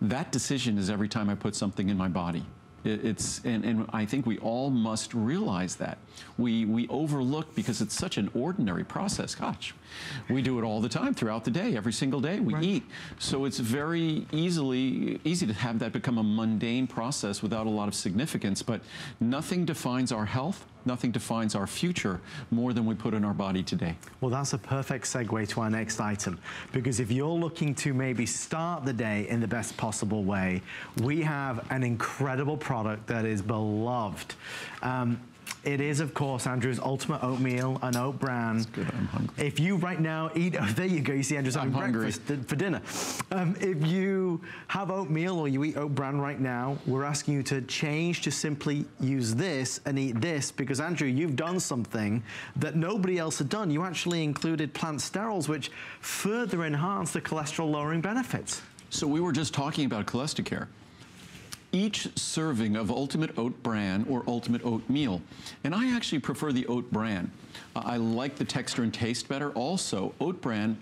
that decision is every time I put something in my body. It's and, and I think we all must realize that we we overlook because it's such an ordinary process. Gosh, we do it all the time throughout the day, every single day we right. eat. So it's very easily easy to have that become a mundane process without a lot of significance. But nothing defines our health nothing defines our future more than we put in our body today. Well, that's a perfect segue to our next item, because if you're looking to maybe start the day in the best possible way, we have an incredible product that is beloved. Um, it is, of course, Andrew's Ultimate Oatmeal, an oat bran. That's good, I'm hungry. If you right now eat, oh, there you go, you see Andrew's having breakfast for dinner. Um, if you have oatmeal or you eat oat bran right now, we're asking you to change to simply use this and eat this because, Andrew, you've done something that nobody else had done. You actually included plant sterols, which further enhance the cholesterol-lowering benefits. So we were just talking about Cholesterol each serving of Ultimate Oat Bran or Ultimate Oatmeal. And I actually prefer the Oat Bran. Uh, I like the texture and taste better. Also, Oat Bran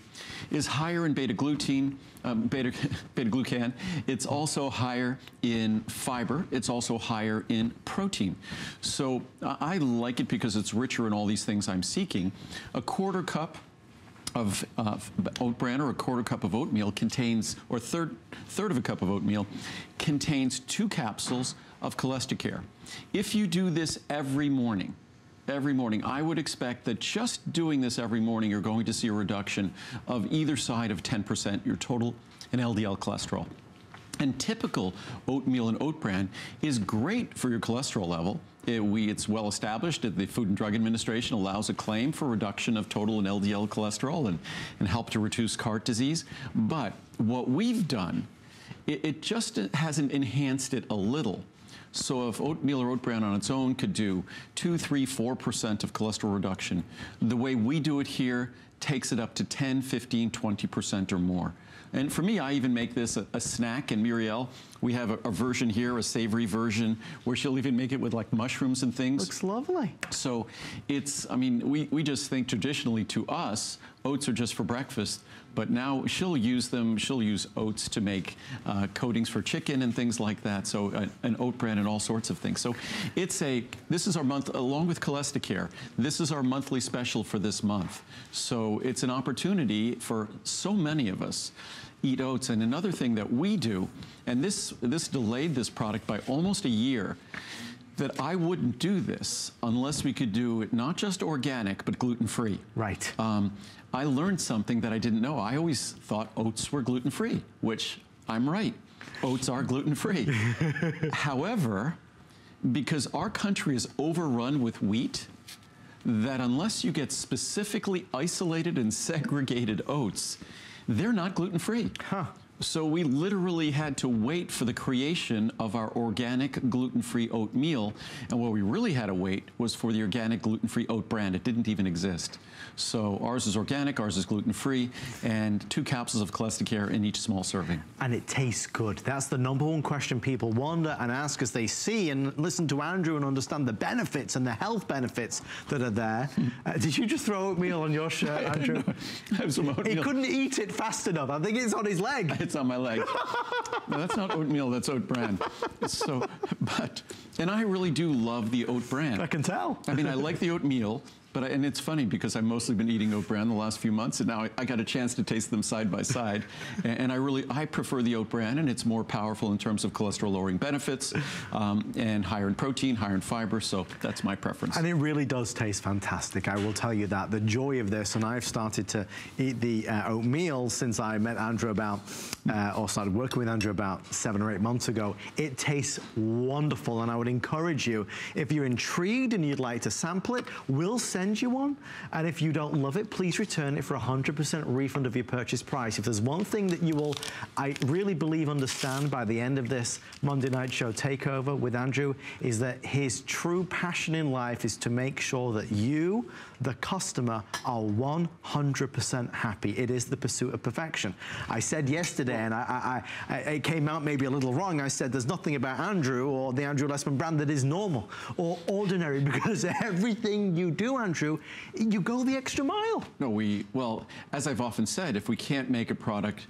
is higher in beta-glucan. Um, beta, beta. It's also higher in fiber. It's also higher in protein. So uh, I like it because it's richer in all these things I'm seeking. A quarter cup of uh, oat bran or a quarter cup of oatmeal contains, or third, third of a cup of oatmeal, contains two capsules of Cholesterol. If you do this every morning, every morning, I would expect that just doing this every morning, you're going to see a reduction of either side of 10%, your total and LDL cholesterol. And typical oatmeal and oat bran is great for your cholesterol level. It, we, it's well established that the Food and Drug Administration allows a claim for reduction of total and LDL cholesterol and, and help to reduce heart disease. But what we've done, it, it just hasn't enhanced it a little. So if oatmeal or oat bran on its own could do 2, 3, 4% of cholesterol reduction, the way we do it here takes it up to 10, 15, 20% or more. And for me, I even make this a, a snack. And Muriel, we have a, a, version here, a savory version, where she'll even make it with like mushrooms and things. Looks lovely. So it's, I mean, we, we just think traditionally to us, oats are just for breakfast. But now she'll use them, she'll use oats to make uh, coatings for chicken and things like that. So uh, an oat bran and all sorts of things. So it's a, this is our month, along with Cholesterol, this is our monthly special for this month. So it's an opportunity for so many of us eat oats. And another thing that we do, and this, this delayed this product by almost a year, that I wouldn't do this unless we could do it not just organic, but gluten-free. Right. Um, I learned something that I didn't know. I always thought oats were gluten-free, which I'm right. Oats are gluten-free. However, because our country is overrun with wheat, that unless you get specifically isolated and segregated oats, they're not gluten-free. Huh. So we literally had to wait for the creation of our organic gluten-free oatmeal. And what we really had to wait was for the organic gluten-free oat bran. It didn't even exist. So ours is organic, ours is gluten-free, and two capsules of Cholesterol in each small serving. And it tastes good. That's the number one question people wonder and ask as they see and listen to Andrew and understand the benefits and the health benefits that are there. uh, did you just throw oatmeal on your shirt, Andrew? I have some oatmeal. He couldn't eat it fast enough. I think it's on his leg. It's on my leg. no, that's not oatmeal, that's oat bran. So, but, and I really do love the oat bran. I can tell. I mean, I like the oatmeal, but I, and it's funny because I've mostly been eating oat bran the last few months, and now I, I got a chance to taste them side by side. and, and, I really I prefer the oat bran, and it's more powerful in terms of cholesterol lowering benefits, um, and higher in protein, higher in fiber. So that's my preference. And it really does taste fantastic. I will tell you that the joy of this, and I've started to eat the uh, oatmeal since I met Andrew about, uh, or started working with Andrew about seven or eight months ago. It tastes wonderful, and I would encourage you if you're intrigued and you'd like to sample it, we'll send send you one. And if you don't love it, please return it for 100% refund of your purchase price. If there's one thing that you will, I really believe, understand by the end of this Monday Night Show takeover with Andrew, is that his true passion in life is to make sure that you, the customer, are 100% happy. It is the pursuit of perfection. I said yesterday, and I, I, I, it came out maybe a little wrong, I said there's nothing about Andrew or the Andrew Lessman brand that is normal or ordinary because everything you do, Andrew, you go the extra mile. No, we, well, as I've often said, if we can't make a product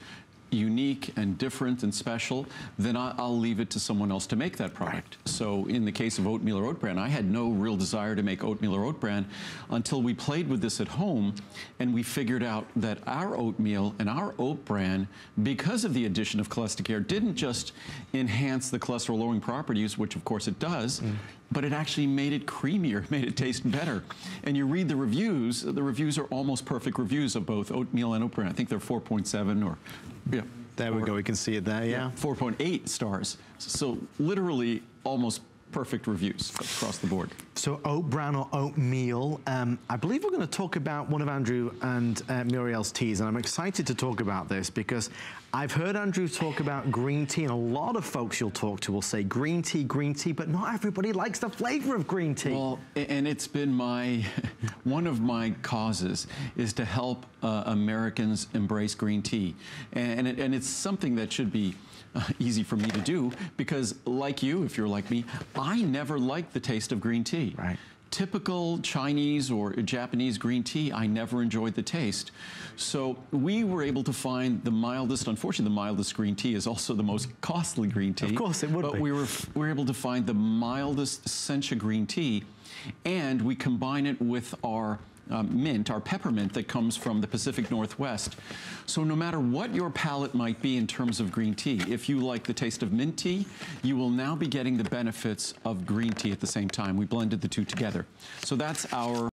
unique and different and special, then I, will leave it to someone else to make that product. Right. So in the case of oatmeal or oat bran, I had no real desire to make oatmeal or oat bran until we played with this at home and we figured out that our oatmeal and our oat bran, because of the addition of Cholesterol, didn't just enhance the cholesterol lowering properties, which of course it does, mm but it actually made it creamier, made it taste better. And you read the reviews, the reviews are almost perfect reviews of both oatmeal and oat bran. I think they're 4.7 or yeah. There we go. We can see it there. Yeah. yeah 4.8 stars. So literally almost perfect reviews across the board. So oat bran or oatmeal. Um, I believe we're going to talk about one of Andrew and uh, Muriel's teas, and I'm excited to talk about this because I've heard Andrew talk about green tea, and a lot of folks you'll talk to will say green tea, green tea, but not everybody likes the flavor of green tea. Well, and it's been my, one of my causes is to help uh, Americans embrace green tea. And, and, it, and it's something that should be easy for me to do because like you, if you're like me, I never liked the taste of green tea. Right typical Chinese or Japanese green tea, I never enjoyed the taste. So we were able to find the mildest, unfortunately the mildest green tea is also the most costly green tea. Of course it would but be. But we were, we were able to find the mildest sencha green tea and we combine it with our um, mint, our peppermint that comes from the Pacific Northwest. So no matter what your palate might be in terms of green tea, if you like the taste of mint tea, you will now be getting the benefits of green tea at the same time. We blended the two together. So that's our